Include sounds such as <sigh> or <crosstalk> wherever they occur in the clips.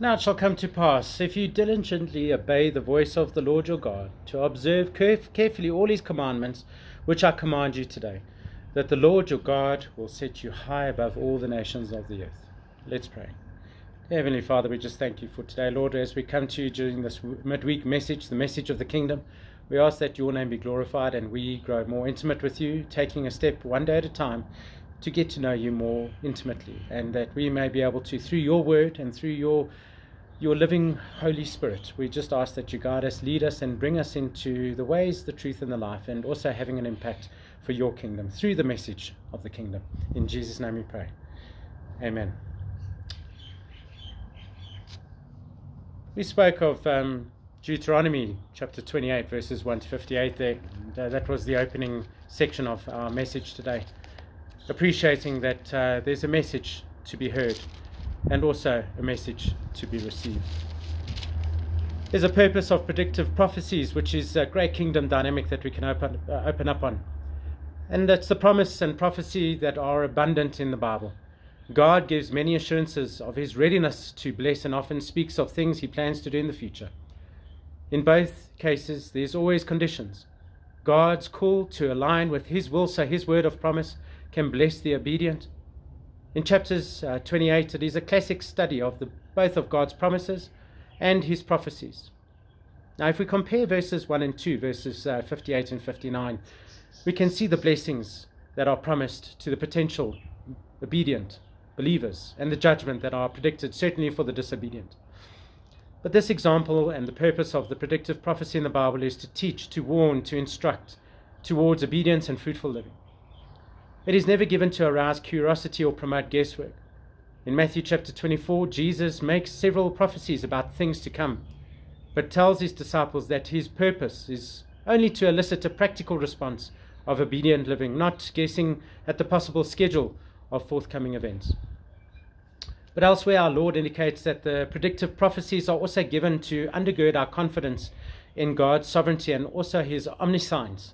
Now it shall come to pass, if you diligently obey the voice of the Lord your God, to observe carefully all his commandments, which I command you today, that the Lord your God will set you high above all the nations of the earth. Let's pray. Heavenly Father, we just thank you for today, Lord, as we come to you during this midweek message, the message of the kingdom. We ask that your name be glorified and we grow more intimate with you, taking a step one day at a time to get to know you more intimately, and that we may be able to, through your word and through your your living Holy Spirit, we just ask that you guide us, lead us, and bring us into the ways, the truth, and the life, and also having an impact for your kingdom through the message of the kingdom. In Jesus' name we pray. Amen. We spoke of um, Deuteronomy chapter 28, verses 1 to 58 there. And, uh, that was the opening section of our message today. Appreciating that uh, there's a message to be heard and also a message to be received. There's a purpose of predictive prophecies, which is a great kingdom dynamic that we can open, uh, open up on. And that's the promise and prophecy that are abundant in the Bible. God gives many assurances of his readiness to bless and often speaks of things he plans to do in the future. In both cases, there's always conditions. God's call to align with his will, so his word of promise can bless the obedient. In chapters uh, 28, it is a classic study of the, both of God's promises and his prophecies. Now, if we compare verses 1 and 2, verses uh, 58 and 59, we can see the blessings that are promised to the potential obedient believers and the judgment that are predicted, certainly for the disobedient. But this example and the purpose of the predictive prophecy in the Bible is to teach, to warn, to instruct towards obedience and fruitful living. It is never given to arouse curiosity or promote guesswork. In Matthew chapter 24, Jesus makes several prophecies about things to come, but tells his disciples that his purpose is only to elicit a practical response of obedient living, not guessing at the possible schedule of forthcoming events. But elsewhere, our Lord indicates that the predictive prophecies are also given to undergird our confidence in God's sovereignty and also his omniscience,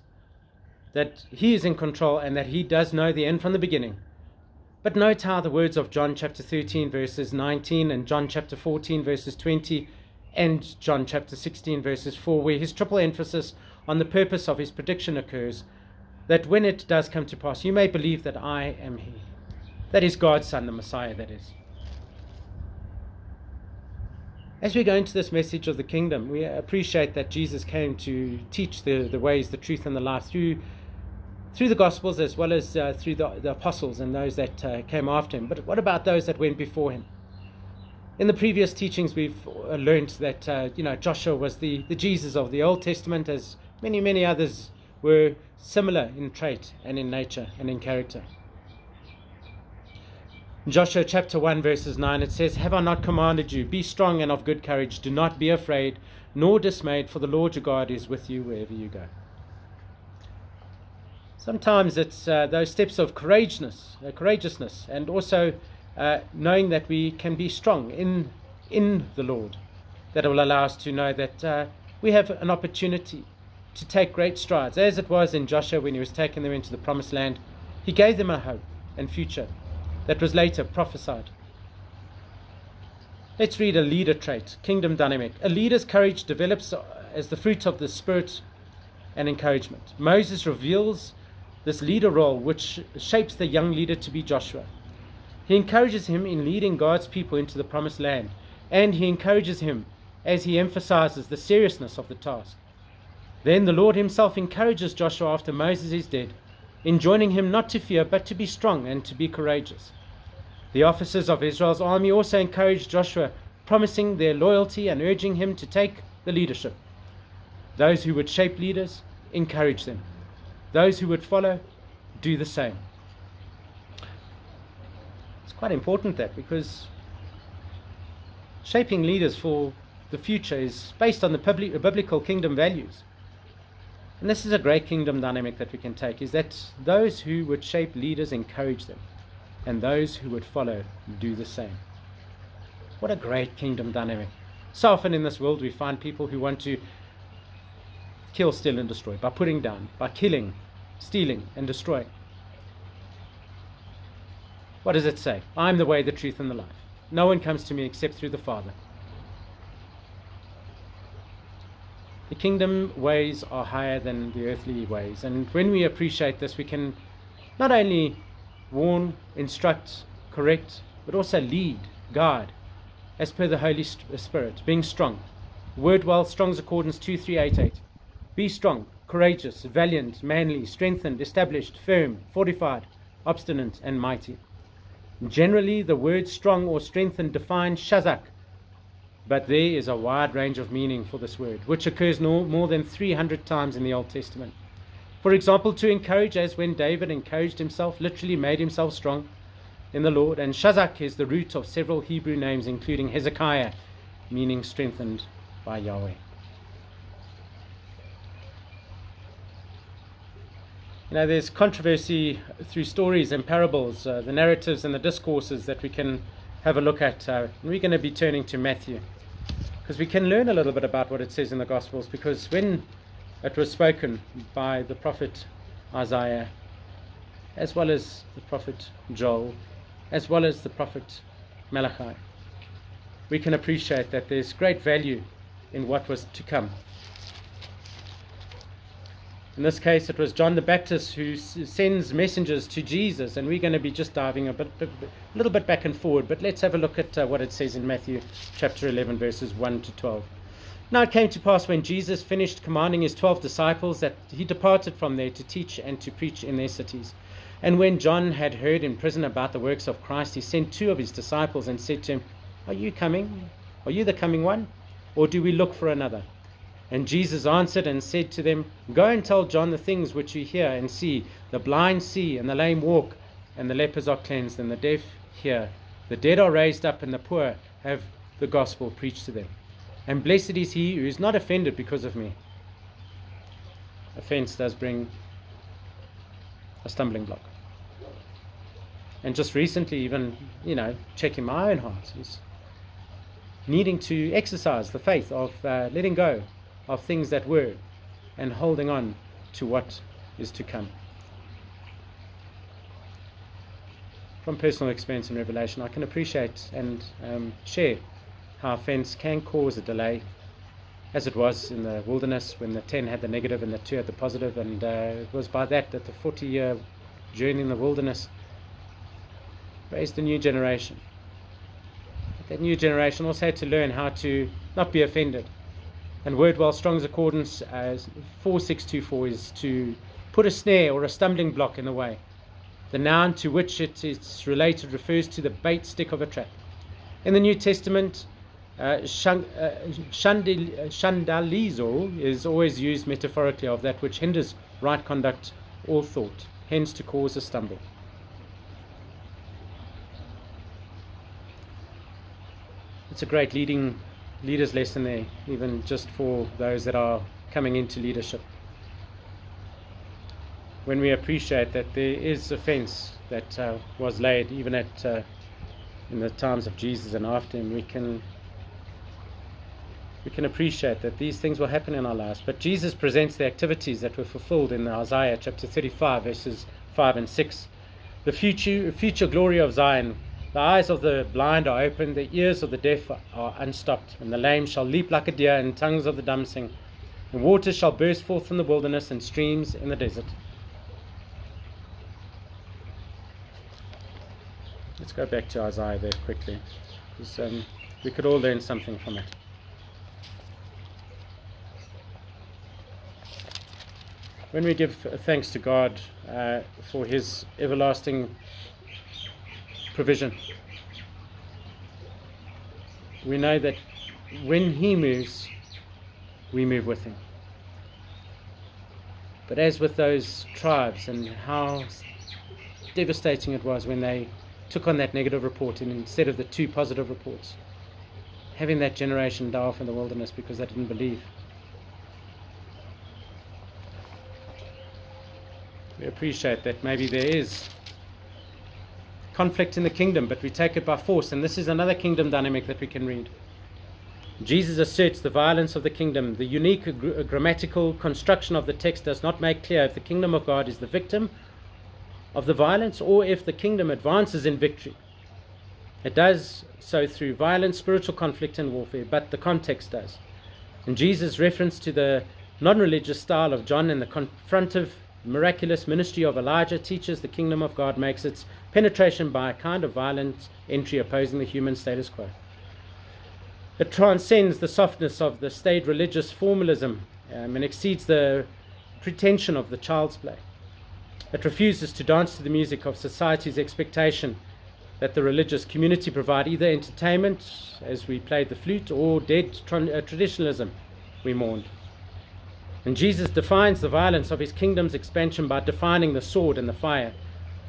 that he is in control and that he does know the end from the beginning. But note how the words of John chapter 13, verses 19, and John chapter 14, verses 20, and John chapter 16, verses 4, where his triple emphasis on the purpose of his prediction occurs, that when it does come to pass, you may believe that I am he. That is God's Son, the Messiah, that is. As we go into this message of the kingdom, we appreciate that Jesus came to teach the, the ways, the truth, and the life through, through the Gospels as well as uh, through the, the, apostles and those that uh, came after him. But what about those that went before him? In the previous teachings, we've uh, learned that uh, you know Joshua was the, the Jesus of the Old Testament, as many, many others were similar in trait and in nature and in character. Joshua chapter 1, verses 9, it says, Have I not commanded you? Be strong and of good courage. Do not be afraid, nor dismayed, for the Lord your God is with you wherever you go. Sometimes it's uh, those steps of courageousness, uh, courageousness, and also uh, knowing that we can be strong in, in the Lord that will allow us to know that uh, we have an opportunity to take great strides. As it was in Joshua when he was taking them into the promised land, he gave them a hope and future that was later prophesied. Let's read a leader trait, kingdom dynamic. A leader's courage develops as the fruit of the spirit and encouragement. Moses reveals this leader role, which shapes the young leader to be Joshua. He encourages him in leading God's people into the promised land, and he encourages him as he emphasizes the seriousness of the task. Then the Lord himself encourages Joshua after Moses is dead, enjoining him not to fear but to be strong and to be courageous. The officers of Israel's army also encouraged Joshua, promising their loyalty and urging him to take the leadership. Those who would shape leaders, encourage them. Those who would follow, do the same. It's quite important that because shaping leaders for the future is based on the biblical kingdom values. And this is a great kingdom dynamic that we can take is that those who would shape leaders encourage them and those who would follow do the same. What a great kingdom dynamic. So often in this world we find people who want to kill, steal, and destroy. By putting down, by killing, stealing, and destroying. What does it say? I'm the way, the truth, and the life. No one comes to me except through the Father. The kingdom ways are higher than the earthly ways. And when we appreciate this, we can not only warn, instruct, correct, but also lead, guide, as per the Holy Spirit, being strong. Word Wealth, Strong's Concordance 2388. Be strong, courageous, valiant, manly, strengthened, established, firm, fortified, obstinate, and mighty. Generally, the word strong or strengthened defines shazak, but there is a wide range of meaning for this word, which occurs no, more than 300 times in the Old Testament. For example, to encourage, as when David encouraged himself, literally made himself strong in the Lord. And Shazak is the root of several Hebrew names, including Hezekiah, meaning strengthened by Yahweh. You know, there's controversy through stories and parables, uh, the narratives and the discourses that we can have a look at. Uh, we're going to be turning to Matthew because we can learn a little bit about what it says in the Gospels. Because when it was spoken by the prophet Isaiah, as well as the prophet Joel, as well as the prophet Malachi, we can appreciate that there's great value in what was to come. In this case, it was John the Baptist who sends messengers to Jesus, and we're going to be just diving a, bit, a little bit back and forward. But let's have a look at uh, what it says in Matthew chapter 11, verses 1 to 12. Now it came to pass when Jesus finished commanding his twelve disciples that he departed from there to teach and to preach in their cities. And when John had heard in prison about the works of Christ, he sent two of his disciples and said to him, Are you coming? Are you the coming one? Or do we look for another? And Jesus answered and said to them, Go and tell John the things which you hear and see. The blind see, and the lame walk, and the lepers are cleansed, and the deaf hear. The dead are raised up, and the poor have the gospel preached to them. And blessed is he who is not offended because of me. Offense does bring a stumbling block. And just recently, even, you know, checking my own heart is needing to exercise the faith of uh, letting go of things that were and holding on to what is to come. From personal experience and revelation, I can appreciate and um, share how offense can cause a delay, as it was in the wilderness when the 10 had the negative and the 2 had the positive, and uh, it was by that that the 40 year journey in the wilderness raised a new generation. But that new generation also had to learn how to not be offended and Wordwell Strong's Concordance as 4624 is to put a snare or a stumbling block in the way. The noun to which it is related refers to the bait stick of a trap. In the New Testament, uh, shang, uh, shandalizo is always used metaphorically of that which hinders right conduct or thought, hence to cause a stumble. It's a great leading leaders lesson there, even just for those that are coming into leadership. When we appreciate that there is offense that uh, was laid even at uh, in the times of Jesus and after him, we can we can appreciate that these things will happen in our lives. But Jesus presents the activities that were fulfilled in Isaiah chapter 35, verses 5 and 6. The future, future glory of Zion the eyes of the blind are opened, the ears of the deaf are unstopped, and the lame shall leap like a deer, and tongues of the dumb sing. And waters shall burst forth from the wilderness, and streams in the desert. Let's go back to Isaiah there quickly, because um, we could all learn something from it. When we give thanks to God uh, for His everlasting provision. We know that when He moves, we move with Him. But as with those tribes and how devastating it was when they took on that negative report and instead of the two positive reports, having that generation die off in the wilderness because they didn't believe. We appreciate that maybe there is conflict in the kingdom, but we take it by force. And this is another kingdom dynamic that we can read. Jesus asserts the violence of the kingdom. The unique gr- uh, grammatical construction of the text does not make clear if the kingdom of God is the victim of the violence or if the kingdom advances in victory. It does so through violence, spiritual conflict, and warfare, but the context does. And Jesus' reference to the non religious style of John and the confrontive, miraculous ministry of Elijah teaches the kingdom of God makes its penetration by a kind of violent entry opposing the human status quo. It transcends the softness of the staid religious formalism um, and exceeds the pretension of the child's play. It refuses to dance to the music of society's expectation that the religious community provide either entertainment, as we played the flute, or dead uh, traditionalism we mourned. And Jesus defines the violence of his kingdom's expansion by defining the sword and the fire.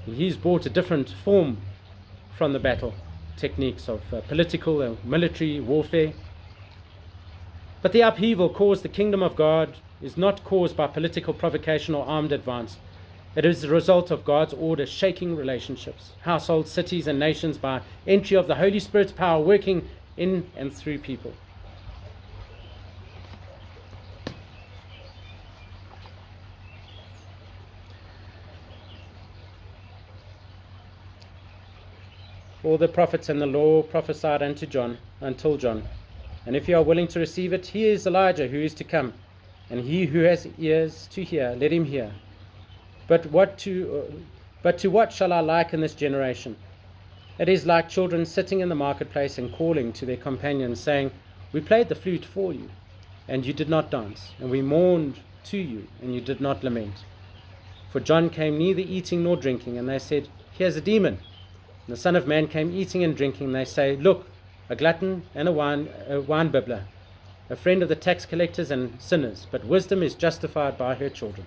He's brought a different form from the battle techniques of uh, political and military warfare. But the upheaval caused the kingdom of God is not caused by political provocation or armed advance. It is the result of God's order shaking relationships, households, cities, and nations by entry of the Holy Spirit's power working in and through people. All the prophets and the law prophesied unto John until John. And if you are willing to receive it, he is Elijah who is to come. And he who has ears to hear, let him hear. But what to but to what shall I liken this generation? It is like children sitting in the marketplace and calling to their companions, saying, We played the flute for you, and you did not dance, and we mourned to you, and you did not lament. For John came neither eating nor drinking, and they said, Here's a demon. And the Son of Man came eating and drinking, and they say, Look, a glutton and a wine, a wine bibbler, a friend of the tax collectors and sinners, but wisdom is justified by her children.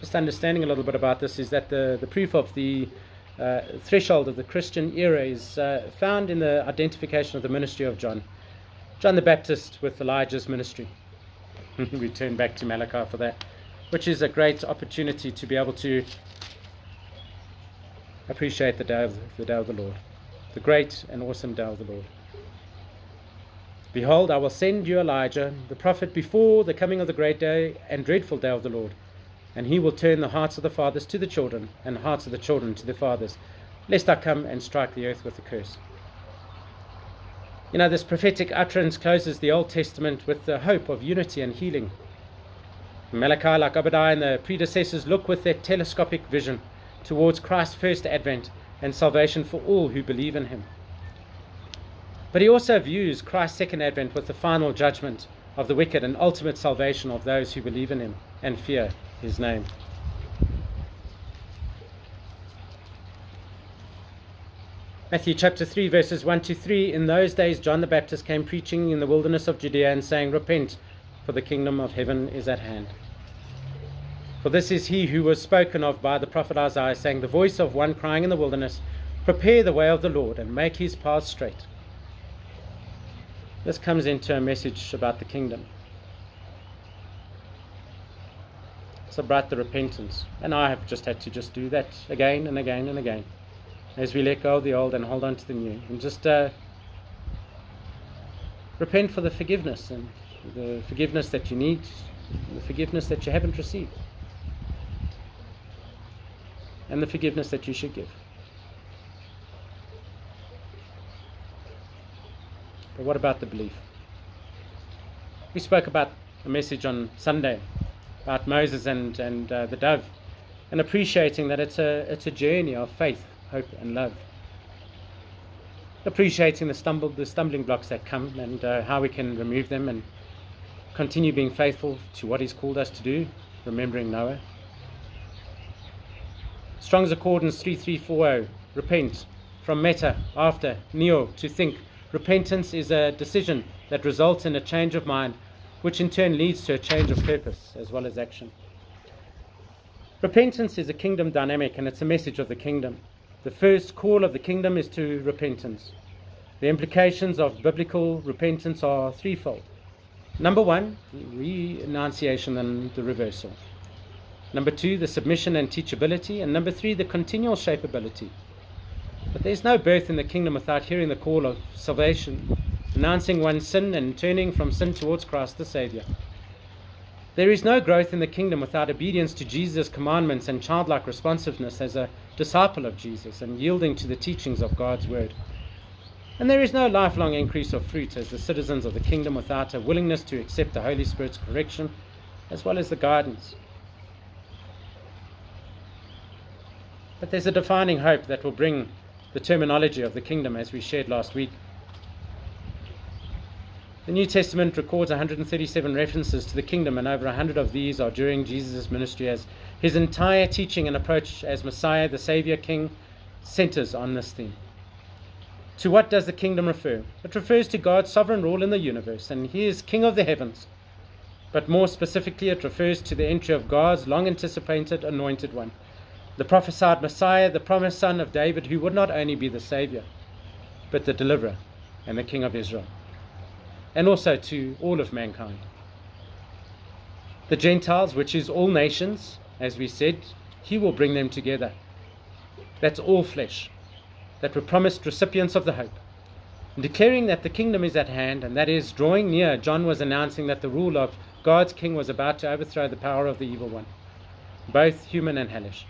Just understanding a little bit about this is that the, the proof of the uh, threshold of the Christian era is uh, found in the identification of the ministry of John. John the Baptist with Elijah's ministry. <laughs> we turn back to Malachi for that, which is a great opportunity to be able to appreciate the day of the, day of the Lord, the great and awesome day of the Lord. Behold, I will send you Elijah, the prophet, before the coming of the great day and dreadful day of the Lord. And he will turn the hearts of the fathers to the children, and the hearts of the children to the fathers, lest I come and strike the earth with a curse. You know, this prophetic utterance closes the Old Testament with the hope of unity and healing. Malachi, like Obadiah and the predecessors, look with their telescopic vision towards Christ's first advent and salvation for all who believe in him. But he also views Christ's second advent with the final judgment of the wicked and ultimate salvation of those who believe in him and fear his name. Matthew chapter 3, verses 1 to 3. In those days, John the Baptist came preaching in the wilderness of Judea and saying, Repent, for the kingdom of heaven is at hand. For this is he who was spoken of by the prophet Isaiah, saying, The voice of one crying in the wilderness, Prepare the way of the Lord, and make his path straight. This comes into a message about the kingdom. It's about the repentance. And I have just had to just do that again and again and again. As we let go of the old and hold on to the new. And just uh, repent for the forgiveness and the forgiveness that you need, the forgiveness that you haven't received. And the forgiveness that you should give. But what about the belief? We spoke about a message on Sunday about Moses and, and uh, the dove and appreciating that it's a, it's a journey of faith, hope, and love. Appreciating the, stumble, the stumbling blocks that come and uh, how we can remove them and continue being faithful to what He's called us to do, remembering Noah. Strong's Concordance 3340. Repent. From meta, after, neo, to think. Repentance is a decision that results in a change of mind, which in turn leads to a change of purpose as well as action. Repentance is a kingdom dynamic and it's a message of the kingdom. The first call of the kingdom is to repentance. The implications of biblical repentance are threefold. Number one, renunciation and the reversal. Number two, the submission and teachability. And number three, the continual shapeability. But there's no birth in the kingdom without hearing the call of salvation, announcing one's sin and turning from sin towards Christ the Savior. There is no growth in the kingdom without obedience to Jesus' commandments and childlike responsiveness as a disciple of Jesus and yielding to the teachings of God's word. And there is no lifelong increase of fruit as the citizens of the kingdom without a willingness to accept the Holy Spirit's correction as well as the guidance. But there's a defining hope that will bring the terminology of the kingdom as we shared last week. The New Testament records 137 references to the kingdom, and over 100 of these are during Jesus' ministry, as his entire teaching and approach as Messiah, the Savior King, centers on this theme. To what does the kingdom refer? It refers to God's sovereign rule in the universe, and He is King of the heavens. But more specifically, it refers to the entry of God's long anticipated anointed one, the prophesied Messiah, the promised son of David, who would not only be the Savior, but the deliverer and the King of Israel and also to all of mankind. The Gentiles, which is all nations, as we said, he will bring them together. That's all flesh, that were promised recipients of the hope. And declaring that the kingdom is at hand, and that is drawing near, John was announcing that the rule of God's king was about to overthrow the power of the evil one, both human and hellish.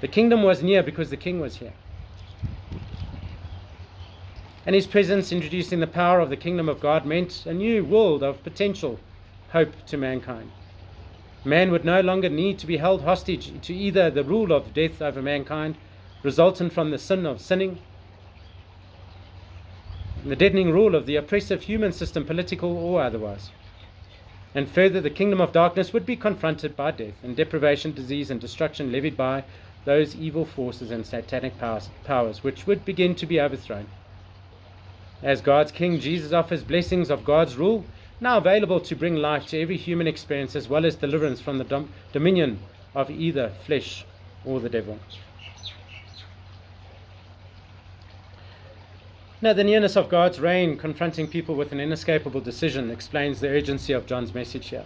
The kingdom was near because the king was here and his presence introducing the power of the kingdom of God meant a new world of potential hope to mankind. Man would no longer need to be held hostage to either the rule of death over mankind, resultant from the sin of sinning, the deadening rule of the oppressive human system, political or otherwise. And further, the kingdom of darkness would be confronted by death and deprivation, disease, and destruction levied by those evil forces and satanic powers, powers which would begin to be overthrown. As God's King, Jesus offers blessings of God's rule, now available to bring life to every human experience as well as deliverance from the dom- dominion of either flesh or the devil. Now, the nearness of God's reign confronting people with an inescapable decision explains the urgency of John's message here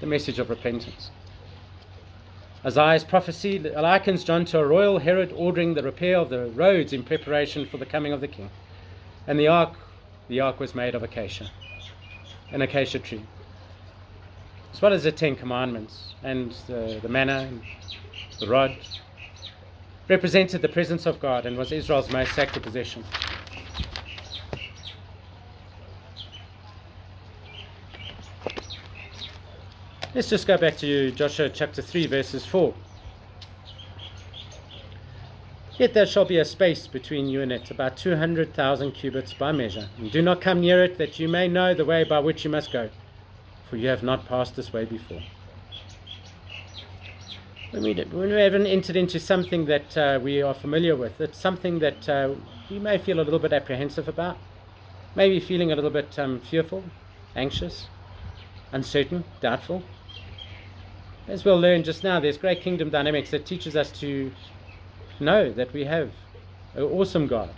the message of repentance. Isaiah's prophecy likens John to a royal herald ordering the repair of the roads in preparation for the coming of the king. And the ark, the ark was made of acacia, an acacia tree, as well as the Ten Commandments and the, the manna, the rod, represented the presence of God and was Israel's most sacred possession. Let's just go back to Joshua chapter 3, verses 4. Yet there shall be a space between you and it, about two hundred thousand cubits by measure. And do not come near it, that you may know the way by which you must go, for you have not passed this way before. When we, when we haven't entered into something that uh, we are familiar with, it's something that uh, we may feel a little bit apprehensive about, maybe feeling a little bit um, fearful, anxious, uncertain, doubtful. As we'll learn just now, there's great kingdom dynamics that teaches us to know that we have an awesome God.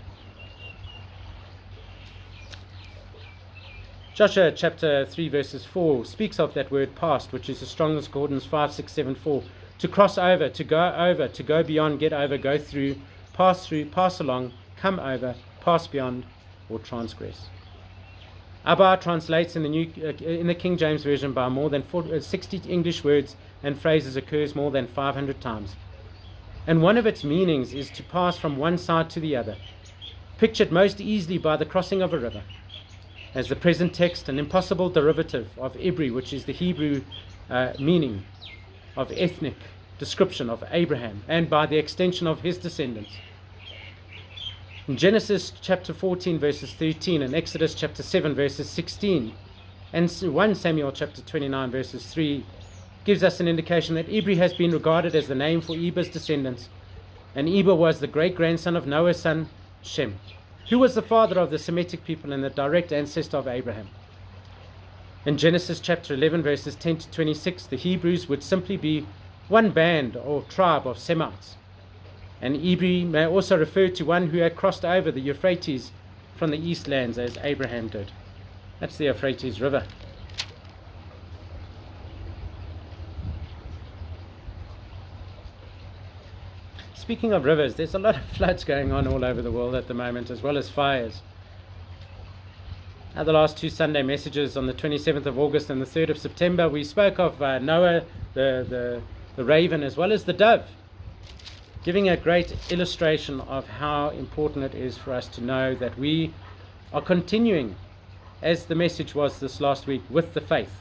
Joshua chapter 3, verses 4 speaks of that word past, which is the strongest concordance 5, 6, 7, 4. To cross over, to go over, to go beyond, get over, go through, pass through, pass along, come over, pass beyond, or transgress. Abar translates in the, New, uh, in the King James Version by more than 40, uh, 60 English words and phrases occurs more than 500 times and one of its meanings is to pass from one side to the other, pictured most easily by the crossing of a river. As the present text, an impossible derivative of Ibri, which is the Hebrew uh, meaning of ethnic description of Abraham, and by the extension of his descendants. In Genesis chapter 14, verses 13, and Exodus chapter 7, verses 16, and 1 Samuel chapter 29, verses 3 gives us an indication that Ibri has been regarded as the name for Eber's descendants, and Eber was the great grandson of Noah's son Shem, who was the father of the Semitic people and the direct ancestor of Abraham. In Genesis chapter 11, verses 10 to 26, the Hebrews would simply be one band or tribe of Semites. And Ibri may also refer to one who had crossed over the Euphrates from the east lands as Abraham did. That's the Euphrates River. Speaking of rivers, there's a lot of <laughs> floods going on all over the world at the moment, as well as fires. Now, the last two Sunday messages on the 27th of August and the 3rd of September, we spoke of uh, Noah, the, the, the raven, as well as the dove. giving a great illustration of how important it is for us to know that we are continuing, as the message was this last week, with the faith.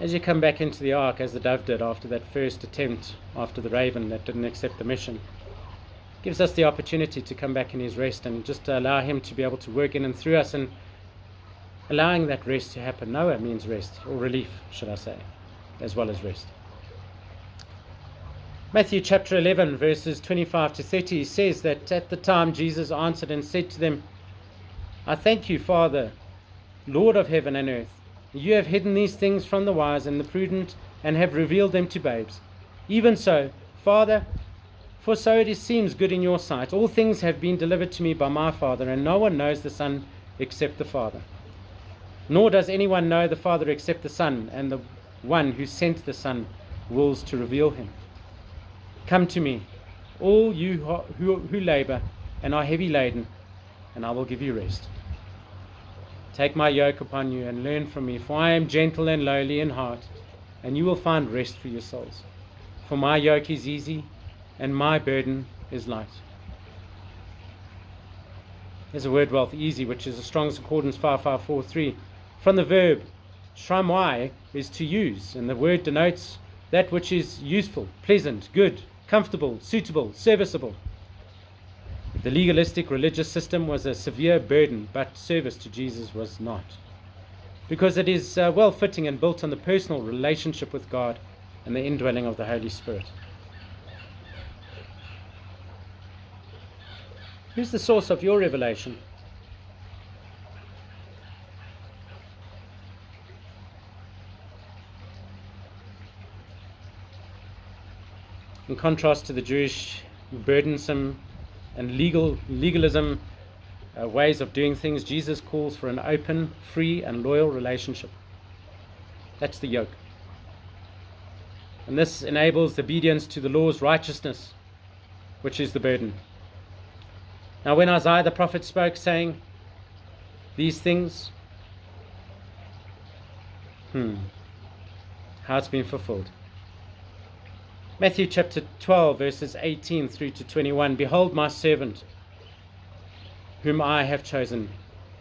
As you come back into the ark, as the dove did after that first attempt after the raven that didn't accept the mission, gives us the opportunity to come back in his rest and just allow him to be able to work in and through us and allowing that rest to happen. Noah means rest, or relief, should I say, as well as rest. Matthew chapter 11, verses 25 to 30 says that at the time Jesus answered and said to them, I thank you, Father, Lord of heaven and earth you have hidden these things from the wise and the prudent, and have revealed them to babes. Even so, Father, for so it seems good in your sight. All things have been delivered to me by my Father, and no one knows the Son except the Father. Nor does anyone know the Father except the Son, and the one who sent the Son wills to reveal him. Come to me, all you who, labor and are heavy laden, and I will give you rest. Take my yoke upon you and learn from me, for I am gentle and lowly in heart, and you will find rest for your souls. For my yoke is easy and my burden is light. There's a word wealth, easy, which is a Strong's Concordance 5543. From the verb chraomai is to use, and the word denotes that which is useful, pleasant, good, comfortable, suitable, serviceable. The legalistic religious system was a severe burden, but service to Jesus was not. Because it is uh, well fitting and built on the personal relationship with God and the indwelling of the Holy Spirit. Who's the source of your revelation? In contrast to the Jewish burdensome and legal legalism uh, ways of doing things, Jesus calls for an open, free, and loyal relationship. That's the yoke. And this enables obedience to the law's righteousness, which is the burden. Now, when Isaiah the prophet spoke, saying these things, hmm, how it's been fulfilled. Matthew chapter 12, verses 18 through to 21. Behold, my servant, whom I have chosen,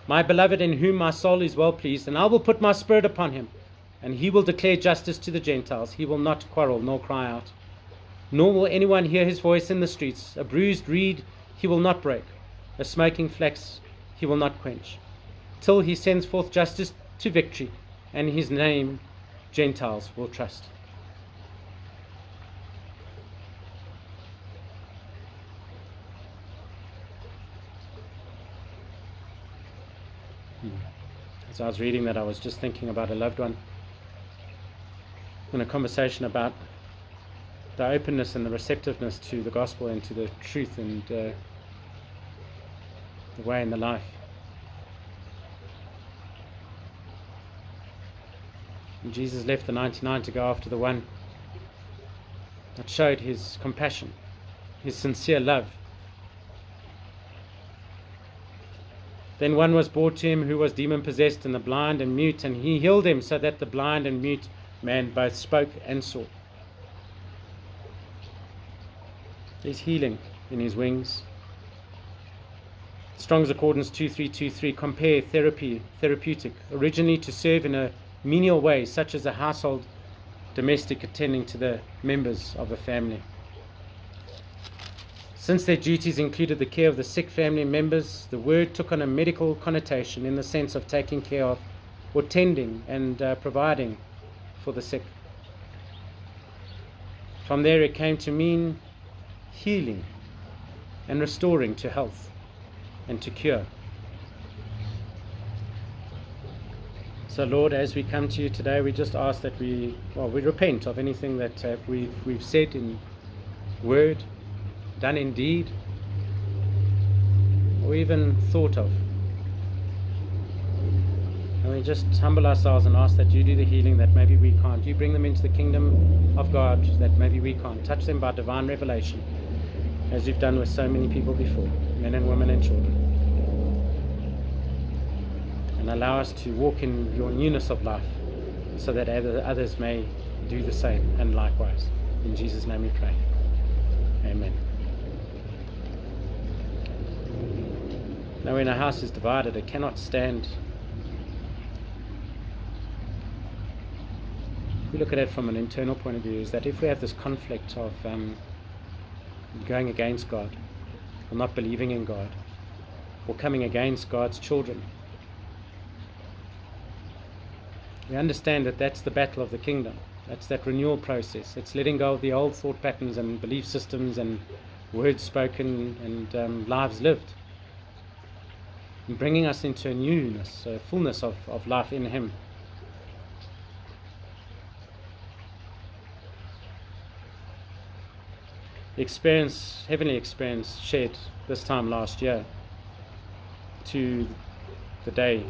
my beloved, in whom my soul is well pleased, and I will put my spirit upon him, and he will declare justice to the Gentiles. He will not quarrel nor cry out, nor will anyone hear his voice in the streets. A bruised reed he will not break, a smoking flax he will not quench, till he sends forth justice to victory, and his name Gentiles will trust. As I was reading that, I was just thinking about a loved one in a conversation about the openness and the receptiveness to the gospel and to the truth and uh, the way in the life. And Jesus left the 99 to go after the one that showed his compassion, his sincere love Then one was brought to him who was demon possessed, and the blind and mute, and he healed him, so that the blind and mute man both spoke and saw. There's healing in his wings. Strong's Concordance 2323 compare therapy, therapeutic, originally to serve in a menial way, such as a household domestic attending to the members of a family. Since their duties included the care of the sick family members, the word took on a medical connotation in the sense of taking care of or tending and uh, providing for the sick. From there, it came to mean healing and restoring to health and to cure. So, Lord, as we come to you today, we just ask that we, well, we repent of anything that uh, we've, we've said in word, done in deed, or even thought of. And we just humble ourselves and ask that you do the healing that maybe we can't. You bring them into the kingdom of God that maybe we can't. Touch them by divine revelation, as you've done with so many people before, men and women and children. and allow us to walk in your newness of life so that others may do the same and likewise. In Jesus' name we pray. Amen. Now, when a house is divided, it cannot stand. We look at it from an internal point of view is that if we have this conflict of um, going against God, or not believing in God, or coming against God's children, we understand that that's the battle of the kingdom. That's that renewal process. It's letting go of the old thought patterns and belief systems and words spoken and um, lives lived. Bringing us into a newness, a fullness of, of life in Him. The experience, heavenly experience shared this time last year to the day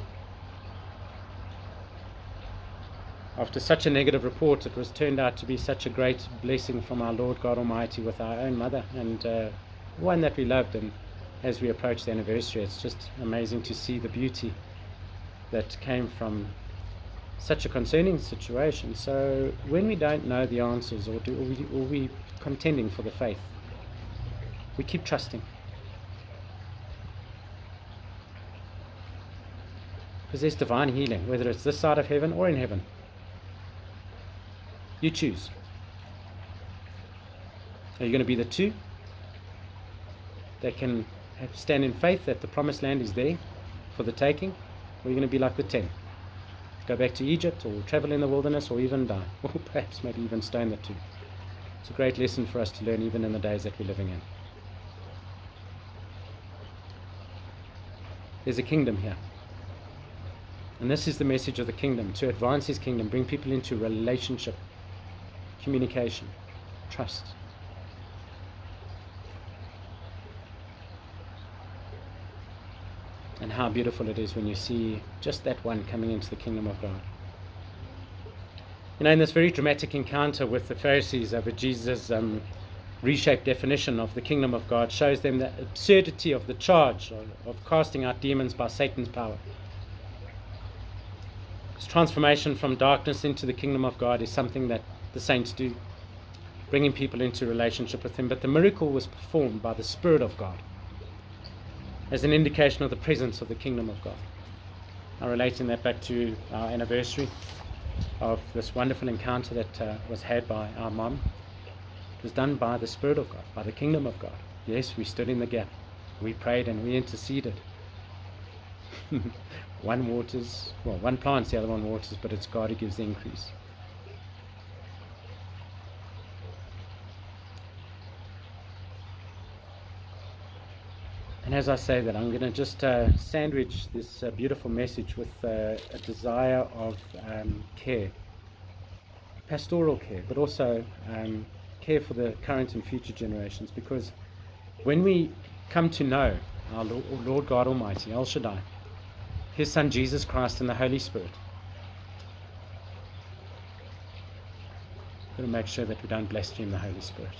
after such a negative report, it was turned out to be such a great blessing from our Lord God Almighty with our own mother and uh, one that we loved. And as we approach the anniversary, it's just amazing to see the beauty that came from such a concerning situation. So when we don't know the answers, or do or we, or we contending for the faith, we keep trusting. Because there's divine healing, whether it's this side of heaven or in heaven. You choose. Are you going to be the two that can stand in faith that the promised land is there for the taking? Or are you going to be like the ten? Go back to Egypt or travel in the wilderness or even die? <laughs> Or perhaps maybe even stone the two. It's a great lesson for us to learn even in the days that we're living in. There's a kingdom here. And this is the message of the kingdom to advance his kingdom, bring people into relationship communication, trust. And how beautiful it is when you see just that one coming into the kingdom of God. You know, in this very dramatic encounter with the Pharisees over Jesus' um, reshaped definition of the kingdom of God shows them the absurdity of the charge of, of casting out demons by Satan's power. This transformation from darkness into the kingdom of God is something that the saints do, bringing people into relationship with Him. But the miracle was performed by the Spirit of God as an indication of the presence of the kingdom of God. I'm relating that back to our anniversary of this wonderful encounter that uh, was had by our mom. It was done by the Spirit of God, by the kingdom of God. Yes, we stood in the gap. We prayed and we interceded. <laughs> one waters, well, one plants, the other one waters, but it's God who gives the increase. And as I say that, I'm going to just uh, sandwich this uh, beautiful message with uh, a desire of um, care, pastoral care, but also um, care for the current and future generations. Because when we come to know our Lord God Almighty, El Shaddai, His Son Jesus Christ, and the Holy Spirit, we're going to make sure that we don't blaspheme the Holy Spirit.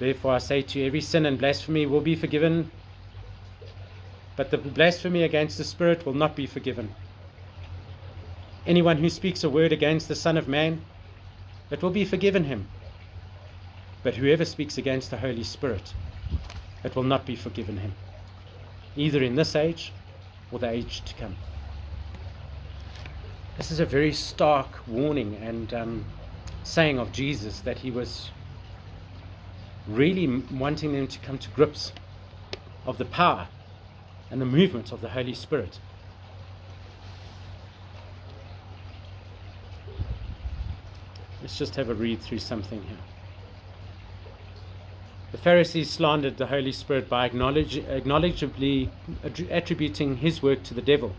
Therefore I say to you, every sin and blasphemy will be forgiven, but the blasphemy against the Spirit will not be forgiven. Anyone who speaks a word against the Son of Man, it will be forgiven him. But whoever speaks against the Holy Spirit, it will not be forgiven him, either in this age or the age to come. This is a very stark warning and um, saying of Jesus that he was really wanting them to come to grips of the power and the movement of the Holy Spirit. Let's just have a read through something here. The Pharisees slandered the Holy Spirit by acknowledge, acknowledgeably attributing his work to the devil,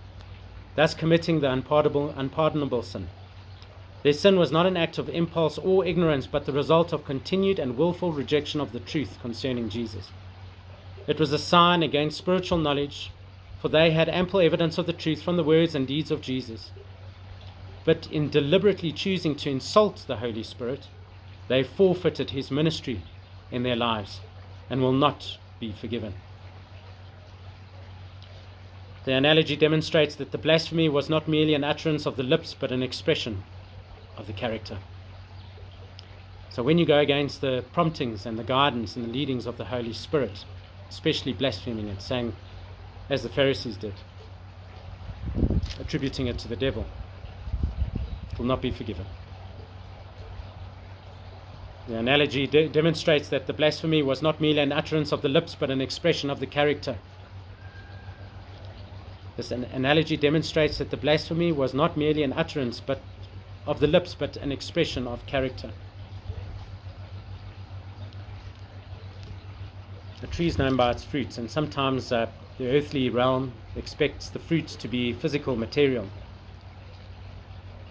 thus committing the unpardonable, unpardonable sin. Their sin was not an act of impulse or ignorance, but the result of continued and willful rejection of the truth concerning Jesus. It was a sign against spiritual knowledge, for they had ample evidence of the truth from the words and deeds of Jesus. But in deliberately choosing to insult the Holy Spirit, they forfeited his ministry in their lives and will not be forgiven. The analogy demonstrates that the blasphemy was not merely an utterance of the lips, but an expression of the character. So when you go against the promptings and the guidance and the leadings of the Holy Spirit, especially blaspheming it, saying, as the Pharisees did, attributing it to the devil, it will not be forgiven. The analogy de- demonstrates that the blasphemy was not merely an utterance of the lips, but an expression of the character. This an- analogy demonstrates that the blasphemy was not merely an utterance but of the lips, but an expression of character. A tree is known by its fruits, and sometimes uh, the earthly realm expects the fruits to be physical material.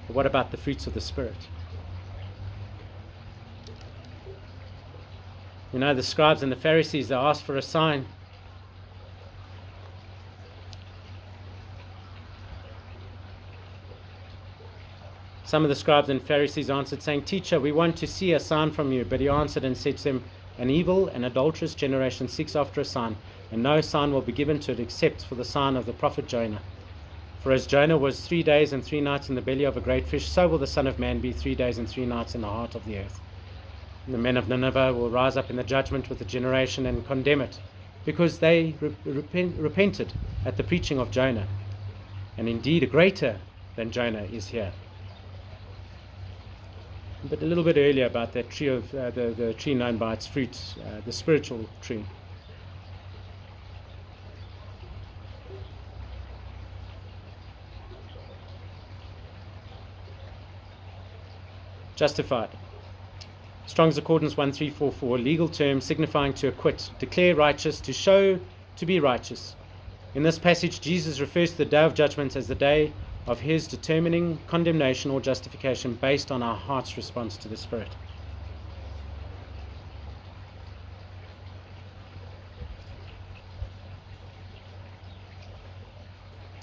But what about the fruits of the Spirit? You know, the scribes and the Pharisees, they asked for a sign. Some of the scribes and Pharisees answered, saying, Teacher, we want to see a sign from you. But he answered and said to them, An evil and adulterous generation seeks after a sign, and no sign will be given to it except for the sign of the prophet Jonah. For as Jonah was three days and three nights in the belly of a great fish, so will the Son of Man be three days and three nights in the heart of the earth. And the men of Nineveh will rise up in the judgment with the generation and condemn it, because they re- repent, repented at the preaching of Jonah. And indeed, a greater than Jonah is here. But a little bit earlier about that tree of uh, the, the tree known by its fruits, uh, the spiritual tree. Justified. Strong's Concordance 1344, legal term signifying to acquit, declare righteous, to show to be righteous. In this passage, Jesus refers to the day of judgment as the day of his determining condemnation or justification based on our heart's response to the Spirit.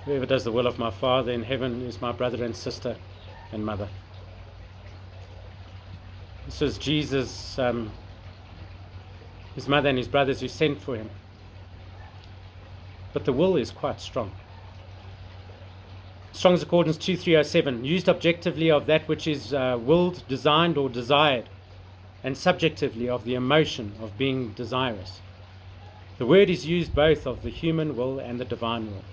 Whoever does the will of my Father in heaven is my brother and sister and mother. This was Jesus, um, his mother and his brothers who sent for him. But the will is quite strong. Strong's Concordance 2307, used objectively of that which is uh, willed, designed, or desired, and subjectively of the emotion of being desirous. The word is used both of the human will and the divine will.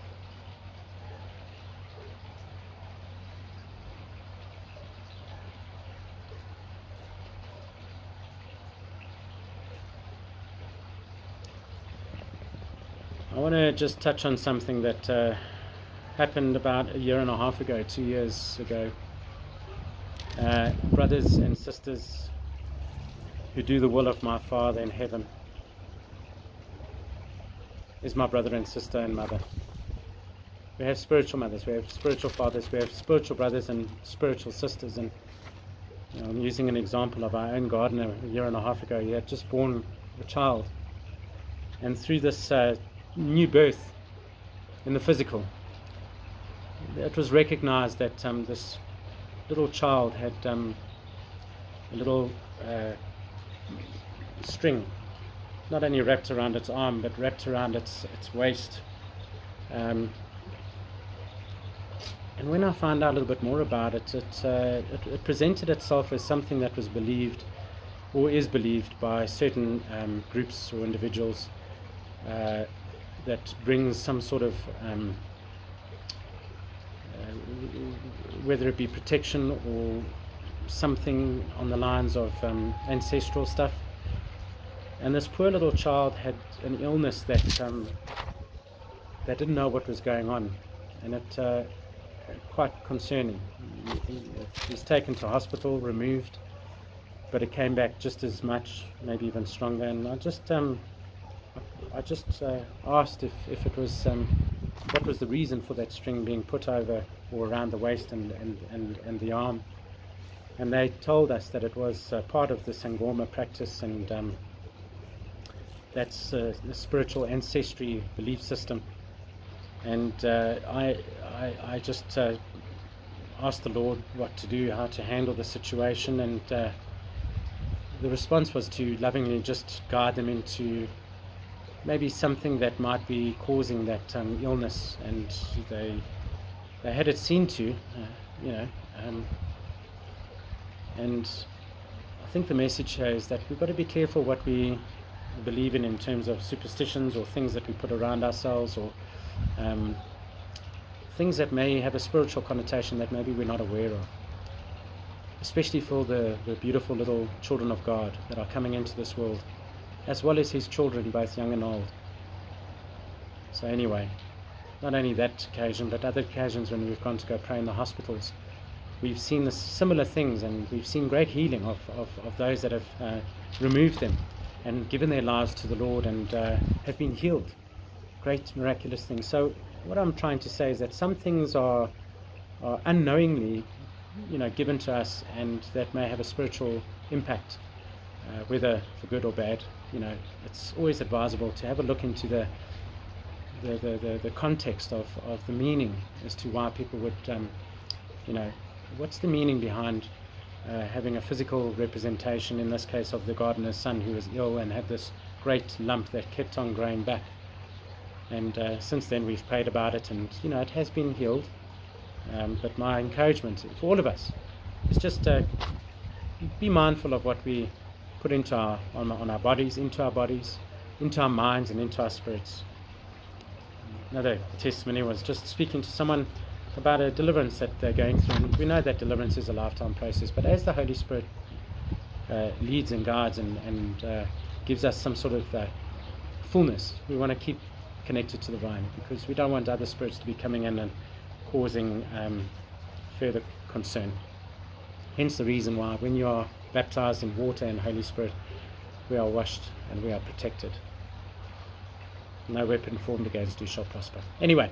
I want to just touch on something that uh, happened about a year and a half ago, two years ago. Uh, brothers and sisters who do the will of my Father in heaven is my brother and sister and mother. We have spiritual mothers, we have spiritual fathers, we have spiritual brothers and spiritual sisters. And you know, I'm using an example of our own gardener a year and a half ago. He had just born a child. And through this uh, new birth in the physical, it was recognized that um, this little child had um, a little uh, string, not only wrapped around its arm, but wrapped around its, its waist. Um, and when I found out a little bit more about it, it, uh, it, it, presented itself as something that was believed or is believed by certain um, groups or individuals uh, that brings some sort of um, whether it be protection or something on the lines of um, ancestral stuff. And this poor little child had an illness that um, they didn't know what was going on, and it uh, quite concerning. He was taken to hospital, removed, but it came back just as much, maybe even stronger. And I just, um, I just uh, asked if, if it was um, what was the reason for that string being put over or around the waist and, and, and, and the arm. And they told us that it was uh, part of the Sangoma practice and um, that's uh, the spiritual ancestry belief system. And uh, I, I, I, just uh, asked the Lord what to do, how to handle the situation, and uh, the response was to lovingly just guide them into maybe something that might be causing that um, illness, and they they had it seen to, uh, you know, um, and I think the message here is that we've got to be careful what we believe in in terms of superstitions or things that we put around ourselves or um, things that may have a spiritual connotation that maybe we're not aware of. Especially for the, the beautiful little children of God that are coming into this world, as well as His children, both young and old. So, anyway, not only that occasion, but other occasions when we've gone to go pray in the hospitals, we've seen similar things and we've seen great healing of, of, of those that have uh, removed them and given their lives to the Lord and uh, have been healed. Great miraculous things. So, what I'm trying to say is that some things are, are unknowingly, you know, given to us, and that may have a spiritual impact, uh, whether for good or bad. You know, it's always advisable to have a look into the the, the, the, the context of, of the meaning as to why people would, um, you know, what's the meaning behind uh, having a physical representation, in this case of the gardener's son who was ill and had this great lump that kept on growing back. And uh, since then we've prayed about it and, you know, it has been healed. Um, but my encouragement for all of us is just uh, be mindful of what we put into our, on, on our bodies, into our bodies, into our minds and into our spirits. Another testimony was just speaking to someone about a deliverance that they're going through. And we know that deliverance is a lifetime process, but as the Holy Spirit uh, leads and guides and, and uh, gives us some sort of uh, fullness, we want to keep connected to the vine because we don't want other spirits to be coming in and causing um, further concern. Hence the reason why when you are baptized in water and Holy Spirit, we are washed and we are protected. No weapon formed against you shall prosper. Anyway,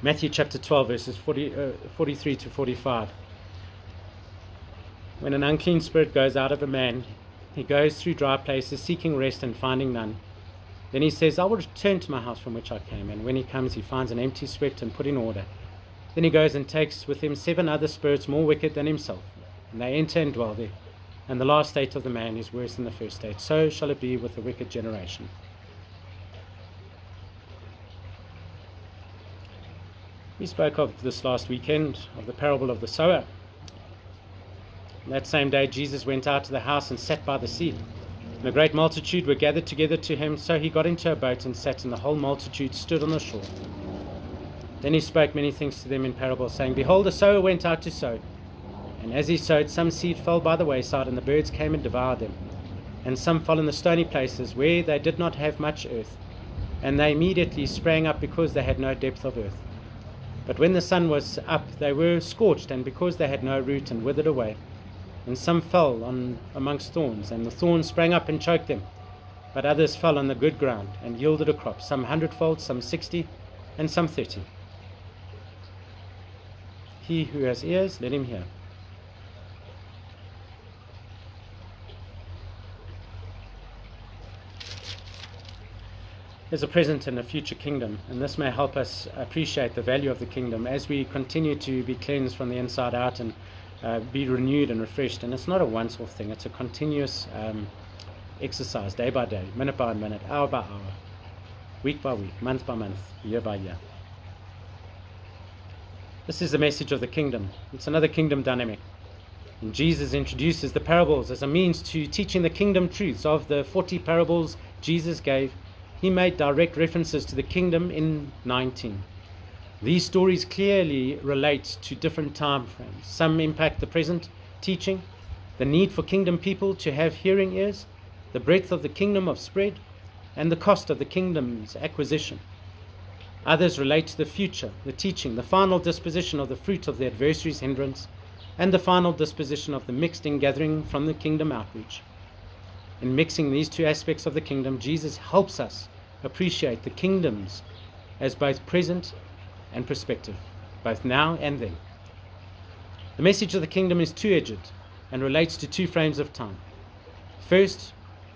Matthew chapter 12, verses 40, uh, 43 to 45. When an unclean spirit goes out of a man, he goes through dry places seeking rest and finding none. Then he says, I will return to my house from which I came. And when he comes, he finds an empty, swept, and put in order. Then he goes and takes with him seven other spirits more wicked than himself. And they enter and dwell there. And the last state of the man is worse than the first state. So shall it be with the wicked generation. We spoke of this last weekend of the parable of the sower. that same day, Jesus went out to the house and sat by the sea. And a great multitude were gathered together to him, so he got into a boat and sat, and the whole multitude stood on the shore. Then he spoke many things to them in parables, saying, Behold, a sower went out to sow. And as he sowed, some seed fell by the wayside, and the birds came and devoured them. And some fell in the stony places, where they did not have much earth. And they immediately sprang up because they had no depth of earth. But when the sun was up, they were scorched, and because they had no root, and withered away. And some fell on amongst thorns, and the thorns sprang up and choked them. But others fell on the good ground, and yielded a crop, some hundredfold, some sixty, and some thirty. He who has ears, let him hear. There's a present and a future kingdom, and this may help us appreciate the value of the kingdom as we continue to be cleansed from the inside out and uh, be renewed and refreshed. And it's not a once off thing, it's a continuous um, exercise, day by day, minute by minute, hour by hour, week by week, month by month, year by year. This is the message of the kingdom. It's another kingdom dynamic. And Jesus introduces the parables as a means to teaching the kingdom truths of the 40 parables Jesus gave he made direct references to the kingdom in 19. These stories clearly relate to different time frames. Some impact the present teaching, the need for kingdom people to have hearing ears, the breadth of the kingdom of spread, and the cost of the kingdom's acquisition. Others relate to the future, the teaching, the final disposition of the fruit of the adversary's hindrance, and the final disposition of the mixed ingathering from the kingdom outreach. In mixing these two aspects of the kingdom, Jesus helps us appreciate the kingdoms as both present and prospective, both now and then. The message of the kingdom is two edged and relates to two frames of time. First,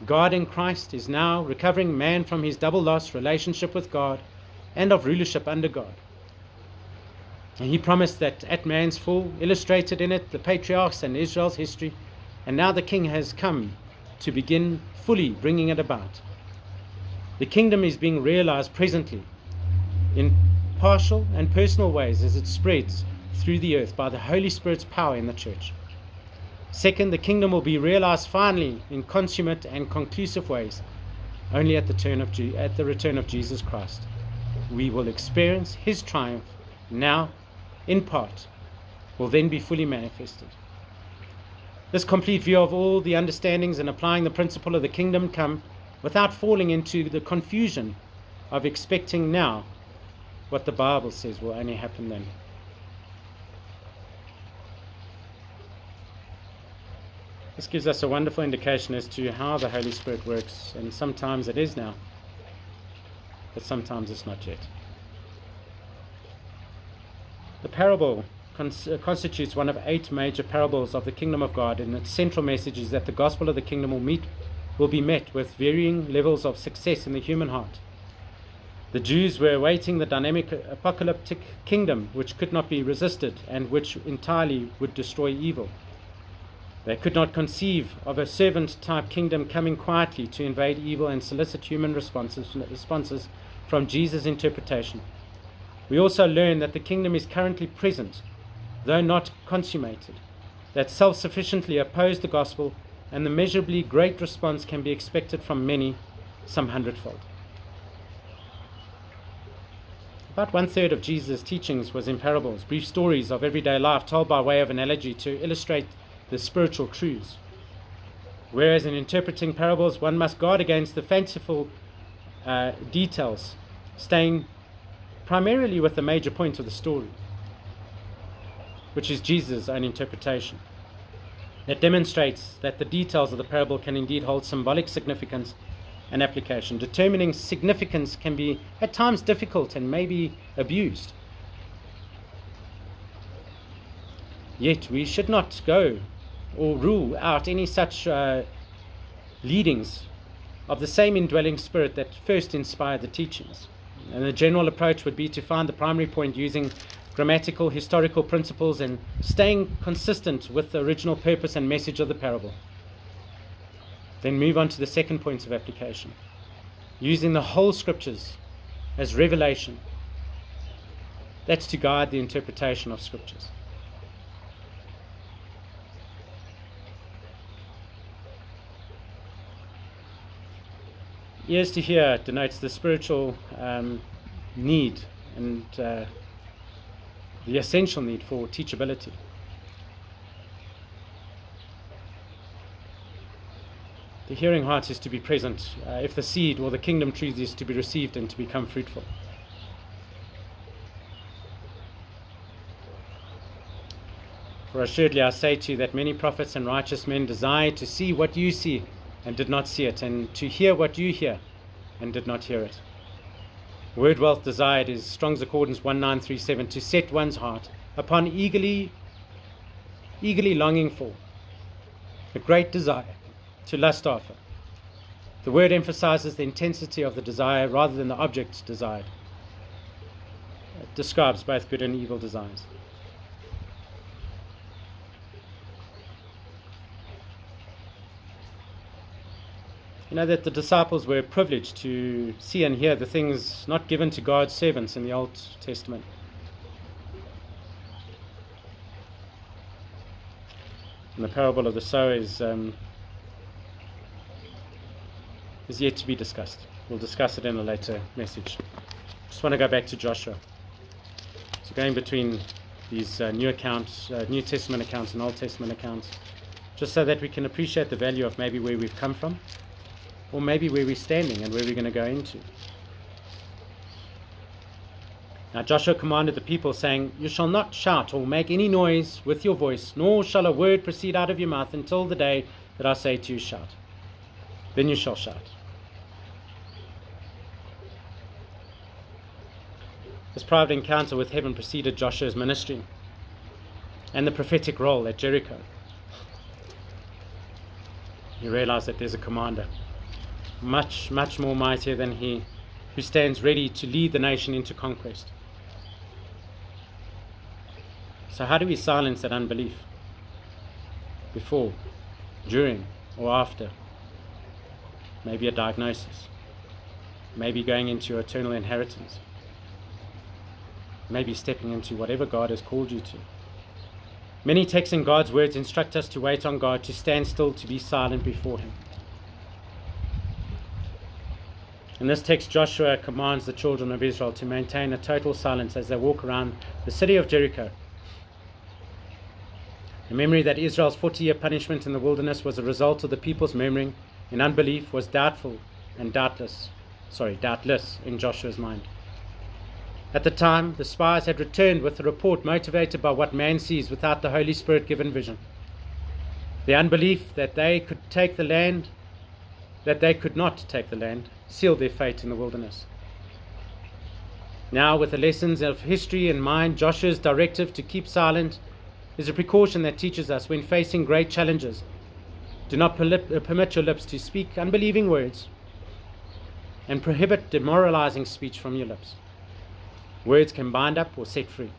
God in Christ is now recovering man from his double loss relationship with God and of rulership under God. And he promised that at man's fall, illustrated in it the patriarchs and Israel's history, and now the king has come to begin fully bringing it about. The kingdom is being realized presently in partial and personal ways as it spreads through the earth by the Holy Spirit's power in the church. Second, the kingdom will be realized finally in consummate and conclusive ways only at the, turn of Je- at the return of Jesus Christ. We will experience his triumph now, in part, will then be fully manifested. This complete view of all the understandings and applying the principle of the kingdom come without falling into the confusion of expecting now what the Bible says will only happen then. This gives us a wonderful indication as to how the Holy Spirit works, and sometimes it is now, but sometimes it's not yet. The parable cons- uh, constitutes one of eight major parables of the kingdom of God, and its central message is that the gospel of the kingdom will meet will be met with varying levels of success in the human heart. The Jews were awaiting the dynamic apocalyptic kingdom which could not be resisted and which entirely would destroy evil. They could not conceive of a servant type kingdom coming quietly to invade evil and solicit human responses, responses from Jesus' interpretation. We also learn that the kingdom is currently present, though not consummated, that self sufficiently oppose the gospel, and the measurably great response can be expected from many, some hundredfold. About one third of Jesus' teachings was in parables, brief stories of everyday life told by way of analogy to illustrate the spiritual truths. Whereas in interpreting parables, one must guard against the fanciful uh, details, staying primarily with the major point of the story, which is Jesus' own interpretation. It demonstrates that the details of the parable can indeed hold symbolic significance and application. Determining significance can be at times difficult and maybe abused. Yet we should not go or rule out any such uh, leadings of the same indwelling spirit that first inspired the teachings. And the general approach would be to find the primary point using grammatical, historical principles and staying consistent with the original purpose and message of the parable. Then move on to the second point of application, using the whole scriptures as revelation. That's to guide the interpretation of scriptures. ears to hear denotes the spiritual um, need and uh, the essential need for teachability. The hearing heart is to be present uh, if the seed or the kingdom truth is to be received and to become fruitful. For assuredly I say to you that many prophets and righteous men desire to see what you see and did not see it, and to hear what you hear and did not hear it. Word wealth desired is Strong's Concordance 1937 to set one's heart upon eagerly, eagerly longing for, a great desire to lust after. The word emphasizes the intensity of the desire rather than the object desired. It describes both good and evil desires. You know that the disciples were privileged to see and hear the things not given to God's servants in the Old Testament. And the parable of the sower is, um, is yet to be discussed. We'll discuss it in a later message. Just want to go back to Joshua. So going between these uh, new accounts, uh, New Testament accounts and Old Testament accounts, just so that we can appreciate the value of maybe where we've come from or maybe where we're standing and where we're going to go into. Now Joshua commanded the people, saying, You shall not shout or make any noise with your voice, nor shall a word proceed out of your mouth until the day that I say to you, Shout. Then you shall shout. This private encounter with heaven preceded Joshua's ministry and the prophetic role at Jericho. You realize that there's a commander much, much more mightier than he, who stands ready to lead the nation into conquest. So, how do we silence that unbelief? Before, during, or after? Maybe a diagnosis. maybe going into your eternal inheritance, maybe stepping into whatever God has called you to. Many texts in God's words instruct us to wait on God, to stand still, to be silent before Him. In this text, Joshua commands the children of Israel to maintain a total silence as they walk around the city of Jericho. The memory that Israel's 40 year punishment in the wilderness was a result of the people's murmuring in unbelief was doubtful and doubtless, sorry, doubtless in Joshua's mind. At the time, the spies had returned with a report motivated by what man sees without the Holy Spirit given vision. The unbelief that they could take the land, that they could not take the land, sealed their fate in the wilderness. Now, with the lessons of history in mind, Joshua's directive to keep silent is a precaution that teaches us when facing great challenges. Do not uh, permit your lips to speak unbelieving words and prohibit demoralizing speech from your lips. Words can bind up or set free.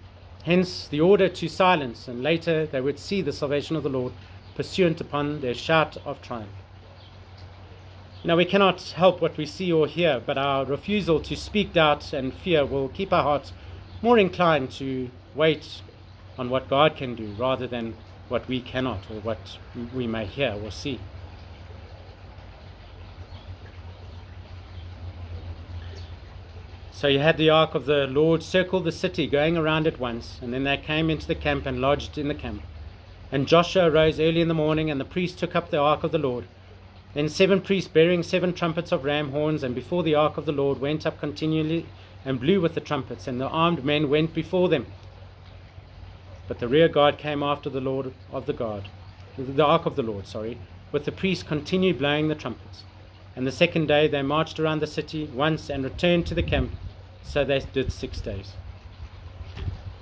Hence the order to silence, and later they would see the salvation of the Lord pursuant upon their shout of triumph. Now, we cannot help what we see or hear, but our refusal to speak doubt and fear will keep our hearts more inclined to wait on what God can do rather than what we cannot or what we may hear or see. So you had the ark of the Lord circle the city, going around it once, and then they came into the camp and lodged in the camp. And Joshua arose early in the morning, and the priests took up the ark of the Lord. Then seven priests bearing seven trumpets of ram horns, and before the ark of the Lord went up continually and blew with the trumpets, and the armed men went before them. But the rear guard came after the Lord of the guard, the ark of the Lord, sorry, with the priests continued blowing the trumpets. And the second day they marched around the city once and returned to the camp so they did six days.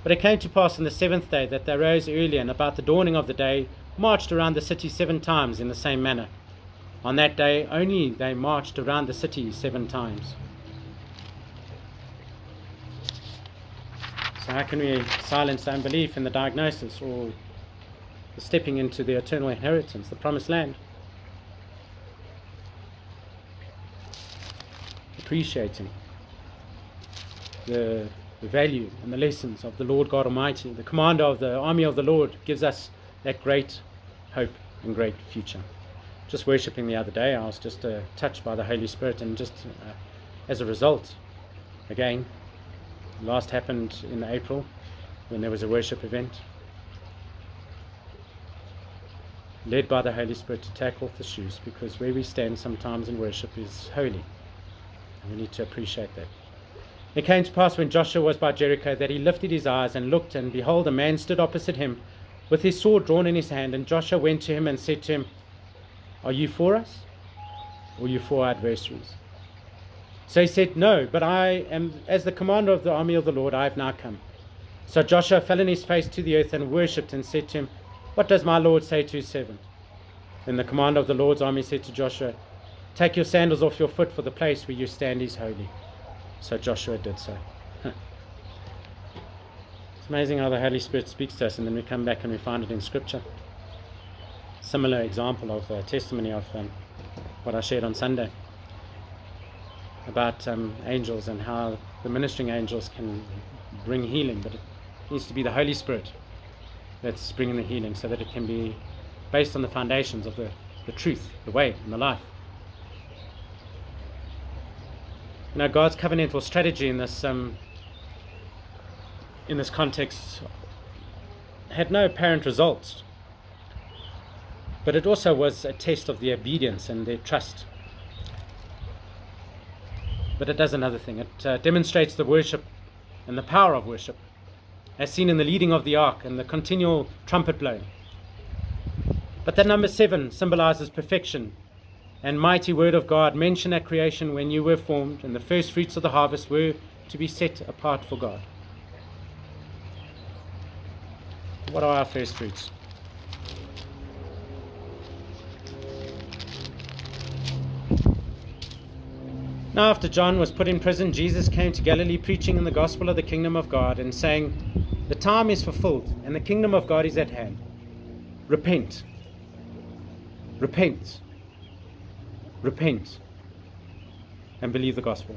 But it came to pass on the seventh day that they rose early and about the dawning of the day marched around the city seven times in the same manner. On that day only they marched around the city seven times. So, how can we silence unbelief in the diagnosis or the stepping into the eternal inheritance, the promised land? Appreciating the, the value and the lessons of the Lord God Almighty. The commander of the army of the Lord gives us that great hope and great future. Just worshipping the other day, I was just uh, touched by the Holy Spirit, and just uh, as a result, again, last happened in April when there was a worship event. Led by the Holy Spirit to take off the shoes because where we stand sometimes in worship is holy. And we need to appreciate that. It came to pass when Joshua was by Jericho that he lifted his eyes and looked, and behold, a man stood opposite him with his sword drawn in his hand. And Joshua went to him and said to him, Are you for us, or you for our adversaries? So he said, No, but I am, as the commander of the army of the Lord, I have now come. So Joshua fell on his face to the earth and worshipped and said to him, What does my Lord say to his servant? Then the commander of the Lord's army said to Joshua, Take your sandals off your foot, for the place where you stand is holy. So Joshua did so. it's amazing how the Holy Spirit speaks to us, and then we come back and we find it in Scripture. Similar example of uh, testimony of um, what I shared on Sunday about um, angels and how the ministering angels can bring healing, but it needs to be the Holy Spirit that's bringing the healing so that it can be based on the foundations of the, the truth, the way, and the life. know, God's covenantal strategy in this um, in this context had no apparent results, but it also was a test of their obedience and their trust. But it does another thing. It uh, demonstrates the worship and the power of worship, as seen in the leading of the ark and the continual trumpet blowing. But that number seven symbolizes perfection and mighty word of God mentioned at creation when you were formed, and the first fruits of the harvest were to be set apart for God. What are our first fruits? Now, after John was put in prison, Jesus came to Galilee preaching in the gospel of the kingdom of God and saying, The time is fulfilled and the kingdom of God is at hand. Repent. Repent repent. and believe the gospel.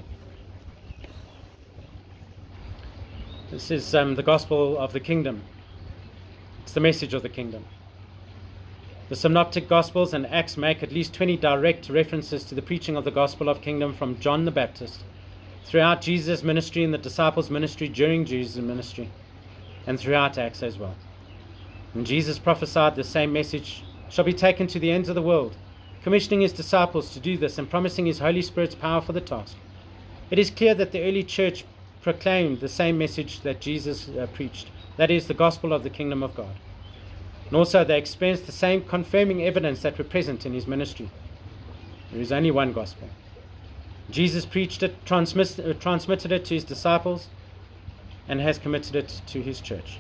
This is um, the gospel of the kingdom. It's the message of the kingdom. The Synoptic Gospels and Acts make at least 20 direct references to the preaching of the gospel of kingdom from John the Baptist throughout Jesus' ministry and the disciples' ministry during Jesus' ministry, and throughout Acts as well. And Jesus prophesied the same message shall be taken to the ends of the world, commissioning his disciples to do this and promising his Holy Spirit's power for the task. It is clear that the early church proclaimed the same message that Jesus uh, preached that is, the gospel of the kingdom of God. And also, they experienced the same confirming evidence that were present in his ministry. There is only one gospel. Jesus preached it, transmit, uh, transmitted it to his disciples, and has committed it to his church.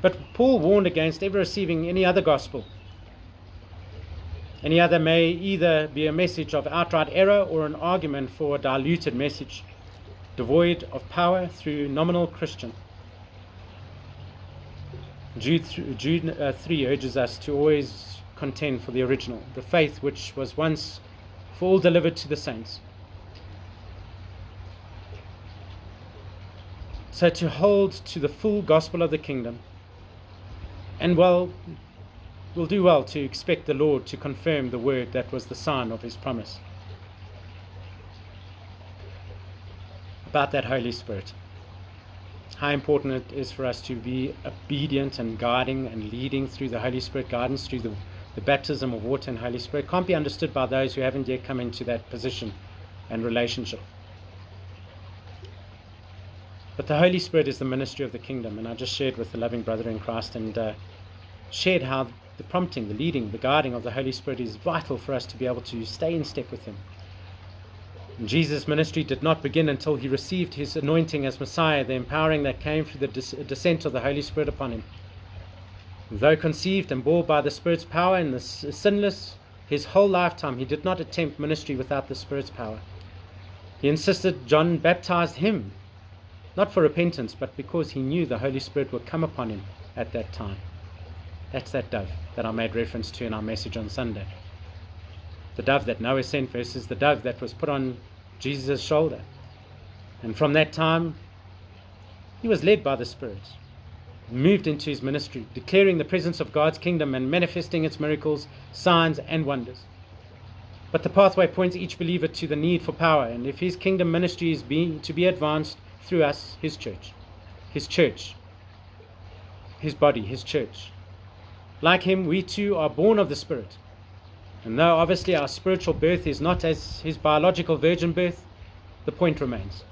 But Paul warned against ever receiving any other gospel. Any other may either be a message of outright error or an argument for a diluted message, devoid of power through nominal Christian. Jude, uh, 3 urges us to always contend for the original, the faith which was once for all delivered to the saints. So to hold to the full gospel of the kingdom, and well, we'll do well to expect the Lord to confirm the word that was the sign of his promise. About that Holy Spirit how important it is for us to be obedient and guiding and leading through the Holy Spirit guidance, through the, the baptism of water and Holy Spirit, can't be understood by those who haven't yet come into that position and relationship. But the Holy Spirit is the ministry of the kingdom, and I just shared with the loving brother in Christ and uh, shared how the prompting, the leading, the guiding of the Holy Spirit is vital for us to be able to stay in step with Him. Jesus' ministry did not begin until he received his anointing as Messiah, the empowering that came through the descent of the Holy Spirit upon him. Though conceived and born by the Spirit's power and the sinless, his whole lifetime he did not attempt ministry without the Spirit's power. He insisted John baptized him, not for repentance, but because he knew the Holy Spirit would come upon him at that time. That's that dove that I made reference to in our message on Sunday the dove that Noah sent versus the dove that was put on Jesus' shoulder. And from that time, he was led by the Spirit, moved into his ministry, declaring the presence of God's kingdom and manifesting its miracles, signs, and wonders. But the pathway points each believer to the need for power, and if his kingdom ministry is being, to be advanced through us, his church, his church, his body, his church. Like him, we too are born of the Spirit and though obviously our spiritual birth is not as his biological virgin birth, the point remains.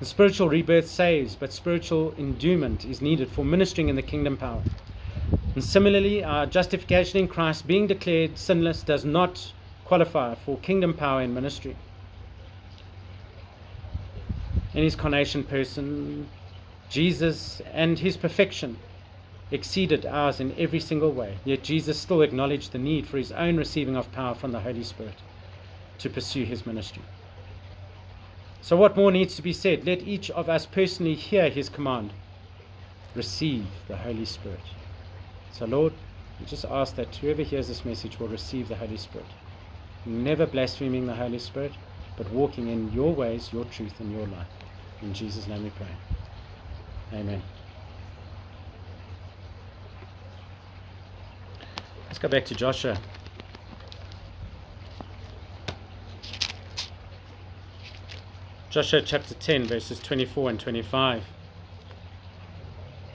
The spiritual rebirth saves, but spiritual endowment is needed for ministering in the kingdom power. And similarly, our justification in Christ, being declared sinless, does not qualify for kingdom power in ministry. In his carnation person, Jesus and his perfection exceeded ours in every single way, yet Jesus still acknowledged the need for his own receiving of power from the Holy Spirit to pursue his ministry. So, what more needs to be said? Let each of us personally hear his command receive the Holy Spirit. So, Lord, we just ask that whoever hears this message will receive the Holy Spirit. Never blaspheming the Holy Spirit, but walking in your ways, your truth, and your life. In Jesus' name we pray. Amen. Let's go back to Joshua. Joshua chapter 10, verses 24 and 25.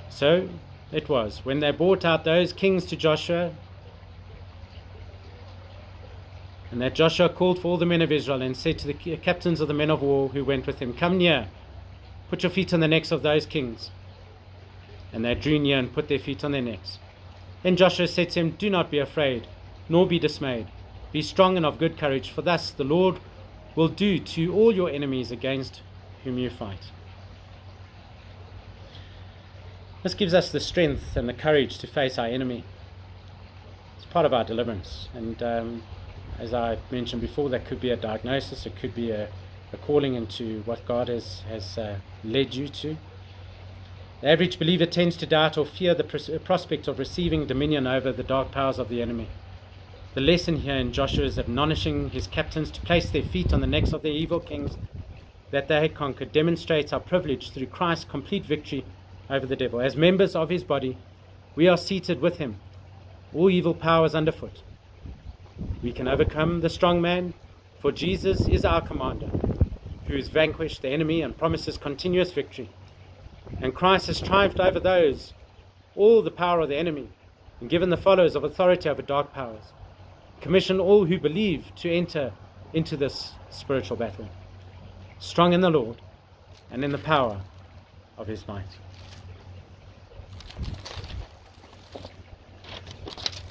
So it was, when they brought out those kings to Joshua, and that Joshua called for all the men of Israel and said to the captains of the men of war who went with him, Come near, put your feet on the necks of those kings. And they drew near and put their feet on their necks. Then Joshua said to him, Do not be afraid, nor be dismayed. Be strong and of good courage, for thus the Lord will do to all your enemies against whom you fight. This gives us the strength and the courage to face our enemy. It's part of our deliverance. And um, as I mentioned before, that could be a diagnosis, it could be a, a calling into what God has, has uh, led you to. The average believer tends to doubt or fear the prospect of receiving dominion over the dark powers of the enemy. The lesson here in Joshua is admonishing his captains to place their feet on the necks of their evil kings that they had conquered demonstrates our privilege through Christ's complete victory over the devil. As members of his body, we are seated with him, all evil powers underfoot. We can overcome the strong man, for Jesus is our commander, who has vanquished the enemy and promises continuous victory. And Christ has triumphed over those, all the power of the enemy, and given the followers of authority over dark powers. Commission all who believe to enter into this spiritual battle, strong in the Lord and in the power of his might.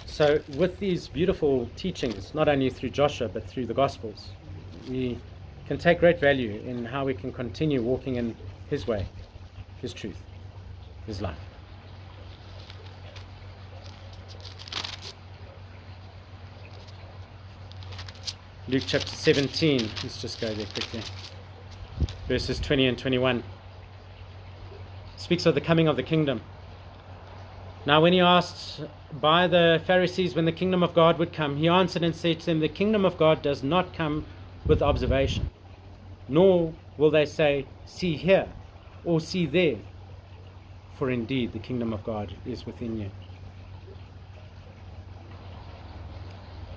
So, with these beautiful teachings, not only through Joshua but through the Gospels, we can take great value in how we can continue walking in His way, His truth, His life. Luke chapter 17, let's just go there quickly. Verses 20 and 21 speaks of the coming of the kingdom. Now, when he asked by the Pharisees when the kingdom of God would come, he answered and said to them, The kingdom of God does not come with observation, nor will they say, See here, or see there, for indeed the kingdom of God is within you.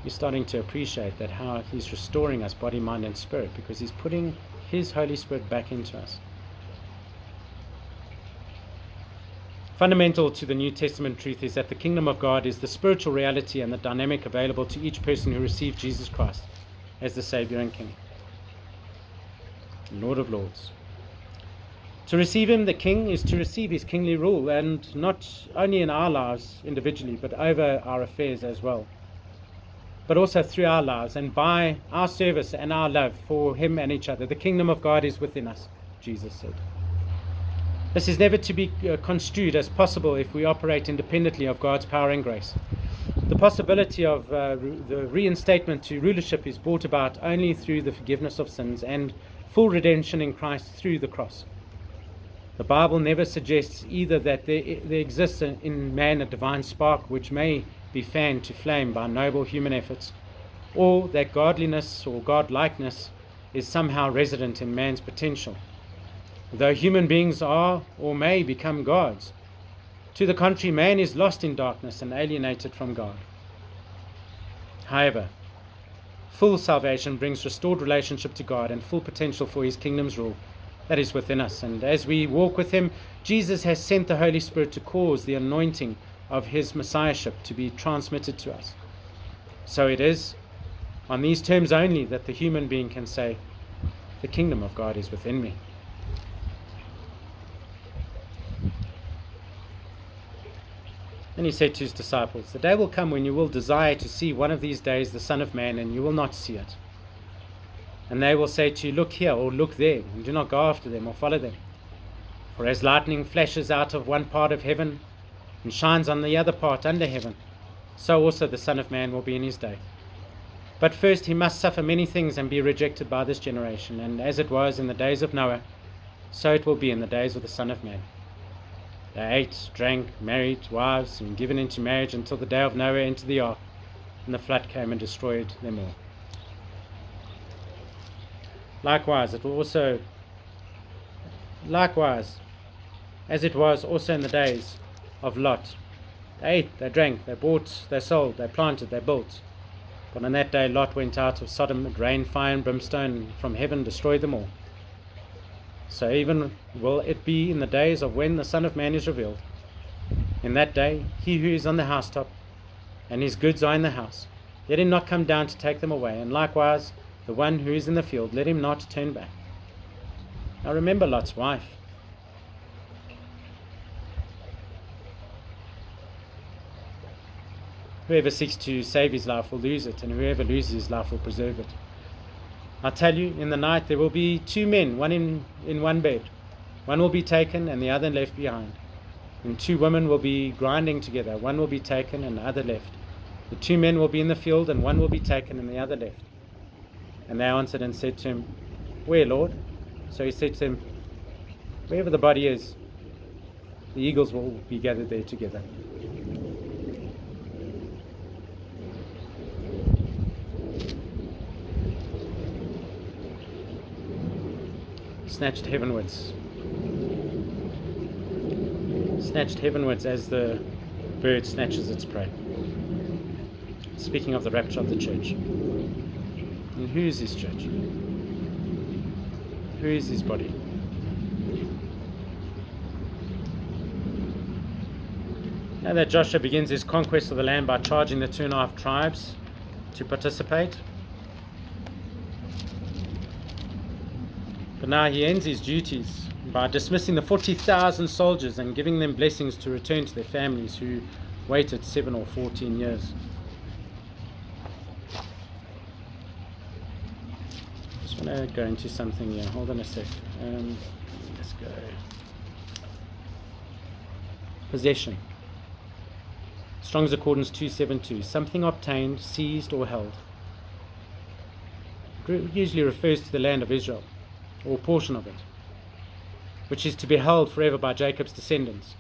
You're starting to appreciate that how he's restoring us, body, mind, and spirit, because he's putting his Holy Spirit back into us. Fundamental to the New Testament truth is that the kingdom of God is the spiritual reality and the dynamic available to each person who received Jesus Christ as the Savior and King, Lord of Lords. To receive Him, the King, is to receive His kingly rule, and not only in our lives individually, but over our affairs as well, but also through our lives and by our service and our love for Him and each other. The kingdom of God is within us, Jesus said. This is never to be uh, construed as possible if we operate independently of God's power and grace. The possibility of uh, the reinstatement to rulership is brought about only through the forgiveness of sins and full redemption in Christ through the cross. The Bible never suggests either that there, there exists in man a divine spark which may be fanned to flame by noble human efforts, or that godliness or godlikeness is somehow resident in man's potential though human beings are or may become gods. To the contrary, man is lost in darkness and alienated from God. However, full salvation brings restored relationship to God and full potential for his kingdom's rule that is within us. And as we walk with him, Jesus has sent the Holy Spirit to cause the anointing of his messiahship to be transmitted to us. So it is on these terms only that the human being can say, The kingdom of God is within me. Then he said to his disciples, The day will come when you will desire to see one of these days the Son of Man, and you will not see it. And they will say to you, Look here, or look there, and do not go after them or follow them. For as lightning flashes out of one part of heaven and shines on the other part under heaven, so also the Son of Man will be in his day. But first he must suffer many things and be rejected by this generation, and as it was in the days of Noah, so it will be in the days of the Son of Man. They ate, drank, married wives, and given into marriage until the day of Noah entered the ark, and the flood came and destroyed them all. Likewise, it will also, likewise, as it was also in the days of Lot. They ate, they drank, they bought, they sold, they planted, they built. But on that day Lot went out of Sodom, it rained fire and brimstone from heaven, destroyed them all. So even will it be in the days of when the Son of Man is revealed. In that day, he who is on the housetop and his goods are in the house, let him not come down to take them away, and likewise the one who is in the field, let him not turn back. Now remember Lot's wife. Whoever seeks to save his life will lose it, and whoever loses his life will preserve it. I tell you, in the night there will be two men, one in, in one bed. One will be taken and the other left behind. And two women will be grinding together. One will be taken and the other left. The two men will be in the field, and one will be taken and the other left. And they answered and said to him, Where, Lord? So he said to them, Wherever the body is, the eagles will be gathered there together. Snatched heavenwards. Snatched heavenwards as the bird snatches its prey. Speaking of the rapture of the church. And who is this church? Who is his body? Now that Joshua begins his conquest of the land by charging the two and a half tribes to participate. But now he ends his duties by dismissing the 40,000 soldiers and giving them blessings to return to their families who waited 7 or 14 years. Want to go into something here. Hold on a sec. Um, let's go. Possession. Strong's Concordance 272. Something obtained, seized, or held. It usually refers to the land of Israel, or a portion of it, which is to be held forever by Jacob's descendants.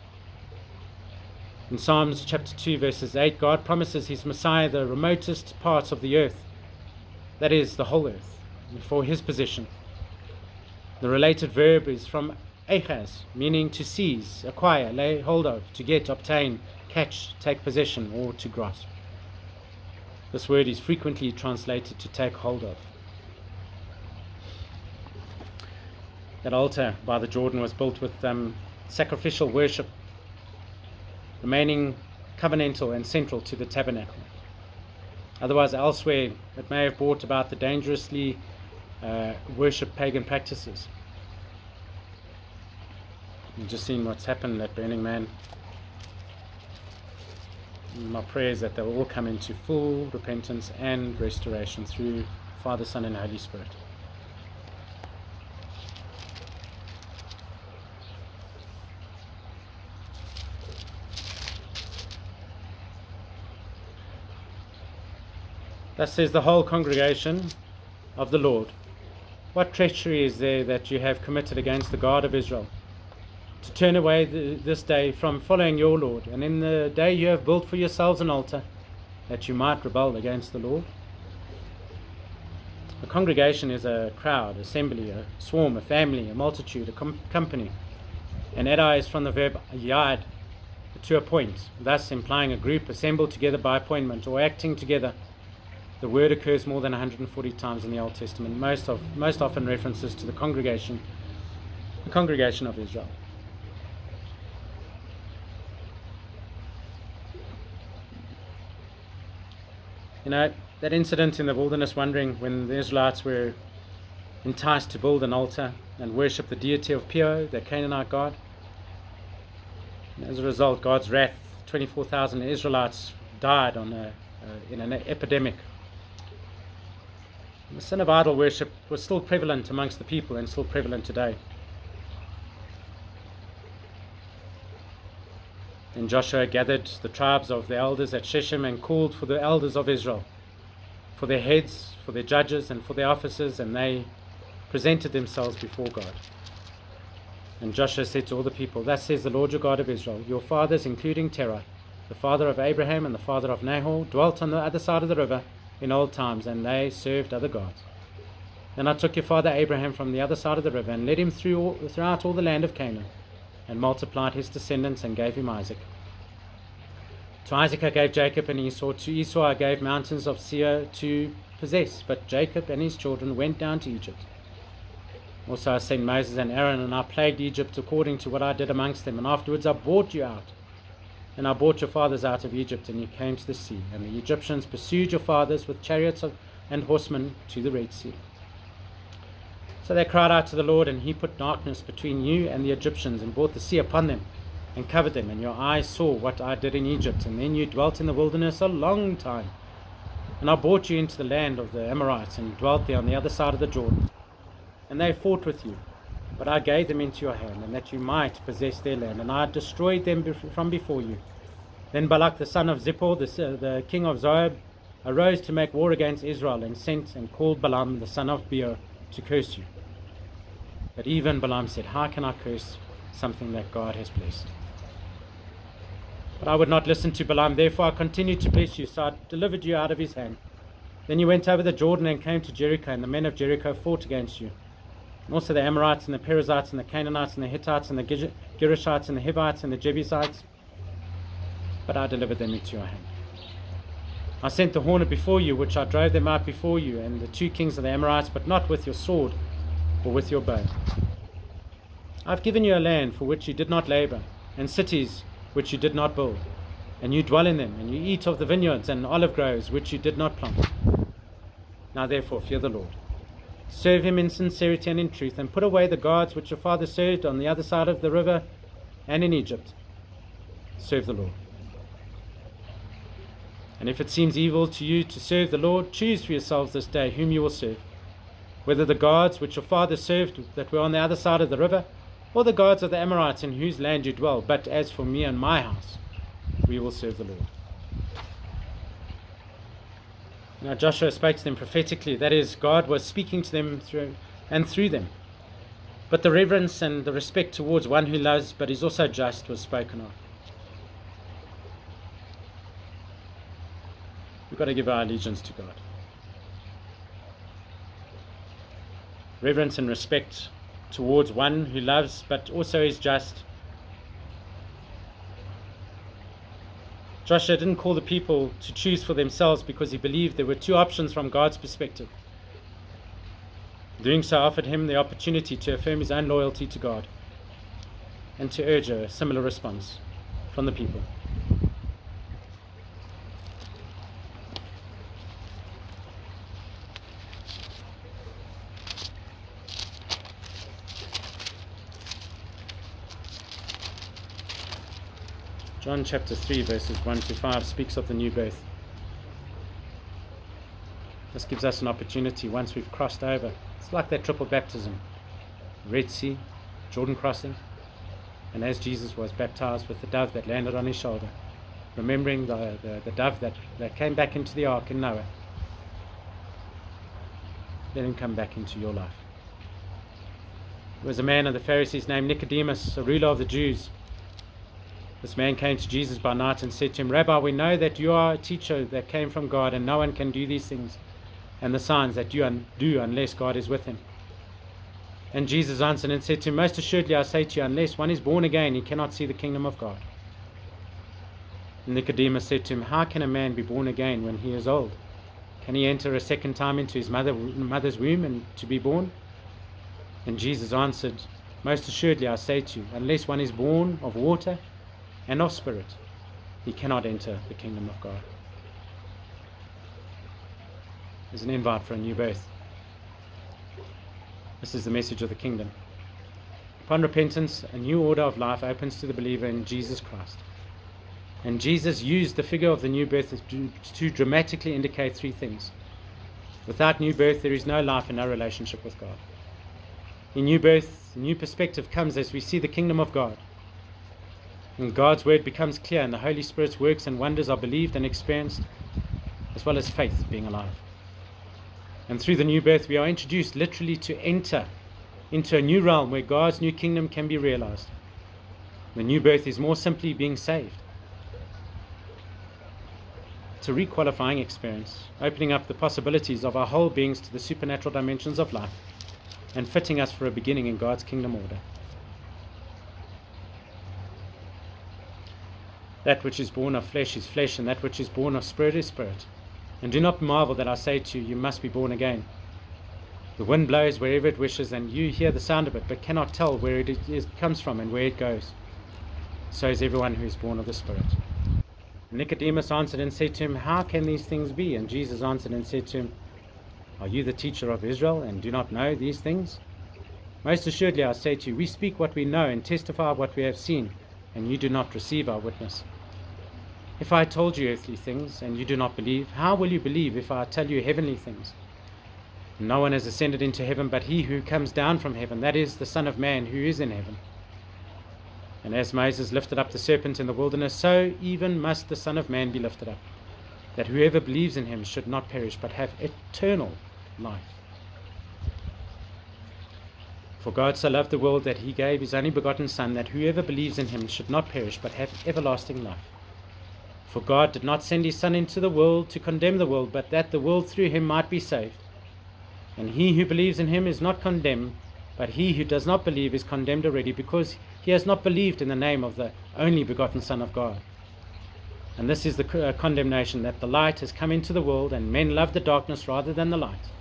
In Psalms chapter 2, verses 8, God promises his Messiah the remotest parts of the earth, that is, the whole earth, for his position. The related verb is from achaz, meaning to seize, acquire, lay hold of, to get, obtain, catch, take possession, or to grasp. This word is frequently translated to take hold of. That altar by the Jordan was built with um, sacrificial worship, remaining covenantal and central to the tabernacle. Otherwise, elsewhere, it may have brought about the dangerously uh, worship pagan practices. You've just seen what's happened at Burning Man my prayer is that they will all come into full repentance and restoration through Father, Son, and Holy Spirit. Thus says the whole congregation of the Lord. What treachery is there that you have committed against the God of Israel? to turn away this day from following your Lord, and in the day you have built for yourselves an altar, that you might rebel against the Lord. A congregation is a crowd, assembly, a swarm, a family, a multitude, a com- company. And edi is from the verb yad, to appoint, thus implying a group assembled together by appointment or acting together. The word occurs more than 140 times in the Old Testament, most, of, most often references to the congregation, the congregation of Israel. You know, that incident in the wilderness wandering when the Israelites were enticed to build an altar and worship the deity of Peor, the Canaanite god. And as a result, God's wrath, 24,000 Israelites died on a, uh, in an epidemic. The sin of idol worship was still prevalent amongst the people and still prevalent today. Then Joshua gathered the tribes of the elders at Shechem and called for the elders of Israel, for their heads, for their judges, and for their officers, and they presented themselves before God. And Joshua said to all the people, Thus says the Lord your God of Israel, Your fathers, including Terah, the father of Abraham and the father of Nahor, dwelt on the other side of the river in old times, and they served other gods. Then I took your father Abraham from the other side of the river, and led him through all, throughout all the land of Canaan and multiplied his descendants and gave him Isaac. To Isaac I gave Jacob and Esau. To Esau I gave mountains of Seir to possess. But Jacob and his children went down to Egypt. Also I sent Moses and Aaron, and I plagued Egypt according to what I did amongst them. And afterwards I brought you out. And I brought your fathers out of Egypt, and you came to the sea. And the Egyptians pursued your fathers with chariots of, and horsemen to the Red Sea. So they cried out to the Lord, and he put darkness between you and the Egyptians, and brought the sea upon them, and covered them. And your eyes saw what I did in Egypt, and then you dwelt in the wilderness a long time. And I brought you into the land of the Amorites, and dwelt there on the other side of the Jordan. And they fought with you, but I gave them into your hand, and that you might possess their land, and I destroyed them from before you. Then Balak the son of Zippor, the, the king of Zoab, arose to make war against Israel, and sent and called Balaam the son of Beor to curse you. But even Balaam said, How can I curse something that God has blessed? But I would not listen to Balaam, therefore I continued to bless you, so I delivered you out of his hand. Then you went over the Jordan and came to Jericho, and the men of Jericho fought against you. And also the Amorites and the Perizzites and the Canaanites and the Hittites and the Girgashites and the Hivites and the Jebusites. But I delivered them into your hand. I sent the hornet before you, which I drove them out before you, and the two kings of the Amorites, but not with your sword or with your bow. I've given you a land for which you did not labor, and cities which you did not build, and you dwell in them, and you eat of the vineyards and olive groves which you did not plant. Now therefore fear the Lord. Serve him in sincerity and in truth, and put away the gods which your father served on the other side of the river and in Egypt. Serve the Lord. And if it seems evil to you to serve the Lord, choose for yourselves this day whom you will serve, whether the gods which your father served that were on the other side of the river, or the gods of the Amorites in whose land you dwell. But as for me and my house, we will serve the Lord. Now Joshua spoke to them prophetically, that is, God was speaking to them through and through them. But the reverence and the respect towards one who loves but is also just was spoken of. We've got to give our allegiance to God. Reverence and respect towards one who loves but also is just. Joshua didn't call the people to choose for themselves because he believed there were two options from God's perspective. Doing so offered him the opportunity to affirm his own loyalty to God and to urge a similar response from the people. John chapter 3, verses 1 to 5 speaks of the new birth. This gives us an opportunity once we've crossed over. It's like that triple baptism Red Sea, Jordan crossing, and as Jesus was baptized with the dove that landed on his shoulder, remembering the, the, the dove that, that came back into the ark in Noah. Let him come back into your life. There was a man of the Pharisees named Nicodemus, a ruler of the Jews. This man came to Jesus by night and said to him, Rabbi, we know that you are a teacher that came from God, and no one can do these things and the signs that you do unless God is with him. And Jesus answered and said to him, Most assuredly I say to you, unless one is born again, he cannot see the kingdom of God. And Nicodemus said to him, How can a man be born again when he is old? Can he enter a second time into his mother, mother's womb and to be born? And Jesus answered, Most assuredly I say to you, unless one is born of water and of spirit, he cannot enter the kingdom of God. There's an invite for a new birth. This is the message of the kingdom. Upon repentance, a new order of life opens to the believer in Jesus Christ. And Jesus used the figure of the new birth to, dramatically indicate three things. Without new birth, there is no life and no relationship with God. In new birth, new perspective comes as we see the kingdom of God. And God's word becomes clear, and the Holy Spirit's works and wonders are believed and experienced, as well as faith being alive. And through the new birth, we are introduced literally to enter into a new realm where God's new kingdom can be realized. The new birth is more simply being saved. It's a requalifying experience, opening up the possibilities of our whole beings to the supernatural dimensions of life and fitting us for a beginning in God's kingdom order. That which is born of flesh is flesh, and that which is born of spirit is spirit. And do not marvel that I say to you, You must be born again. The wind blows wherever it wishes, and you hear the sound of it, but cannot tell where it is, comes from and where it goes. So is everyone who is born of the Spirit. Nicodemus answered and said to him, How can these things be? And Jesus answered and said to him, Are you the teacher of Israel, and do not know these things? Most assuredly I say to you, We speak what we know and testify what we have seen, and you do not receive our witness. If I told you earthly things and you do not believe, how will you believe if I tell you heavenly things? No one has ascended into heaven but he who comes down from heaven, that is, the Son of Man who is in heaven. And as Moses lifted up the serpent in the wilderness, so even must the Son of Man be lifted up, that whoever believes in him should not perish but have eternal life. For God so loved the world that he gave his only begotten Son, that whoever believes in him should not perish but have everlasting life. For God did not send his Son into the world to condemn the world, but that the world through him might be saved. And he who believes in him is not condemned, But he who does not believe is condemned already because he has not believed in the name of the only begotten Son of God. And this is the uh, condemnation that the light has come into the world, and men love the darkness rather than the light,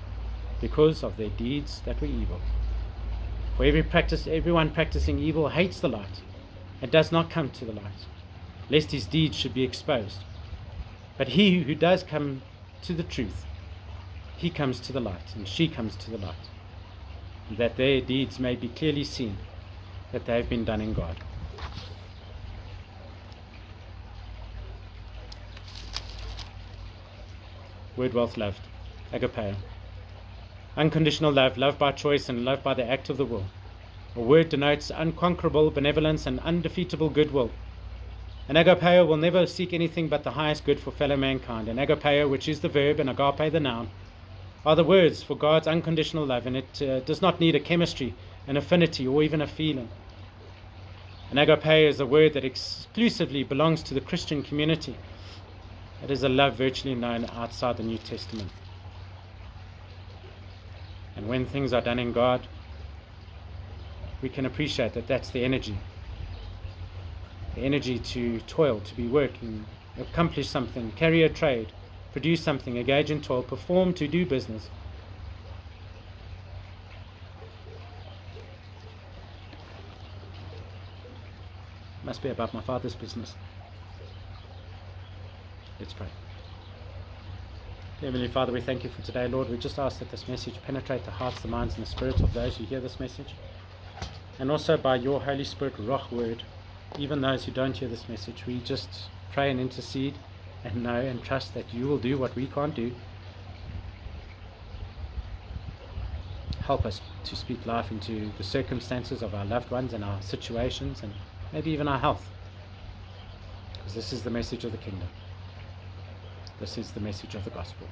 because of their deeds that were evil. For every practice, everyone practicing evil hates the light, and does not come to the light, lest his deeds should be exposed. But he who does come to the truth, he comes to the light, and she comes to the light, that their deeds may be clearly seen, that they have been done in God. word wealth loved, agapeo. Unconditional love, love by choice and love by the act of the will. A word denotes unconquerable benevolence and undefeatable goodwill. An agapeo will never seek anything but the highest good for fellow mankind. An agapeo, which is the verb, and agape the noun, are the words for God's unconditional love, and it uh, does not need a chemistry, an affinity, or even a feeling. An agapeo is a word that exclusively belongs to the Christian community. It is a love virtually known outside the New Testament. And when things are done in God, we can appreciate that that's the energy. The energy to toil, to be working, accomplish something, carry a trade, produce something, engage in toil, perform to do business. Must be about my father's business. Let's pray. Heavenly Father, we thank you for today, Lord. We just ask that this message penetrate the hearts, the minds, and the spirits of those who hear this message. And also by your Holy Spirit, Ruach word, even those who don't hear this message, we just pray and intercede and know and trust that you will do what we can't do. Help us to speak life into the circumstances of our loved ones and our situations and maybe even our health. Because this is the message of the kingdom. This is the message of the gospel.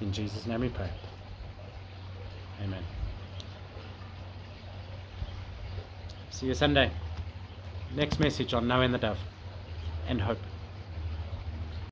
In Jesus' name we pray. Amen. See you Sunday. Next message on knowing the dove and hope.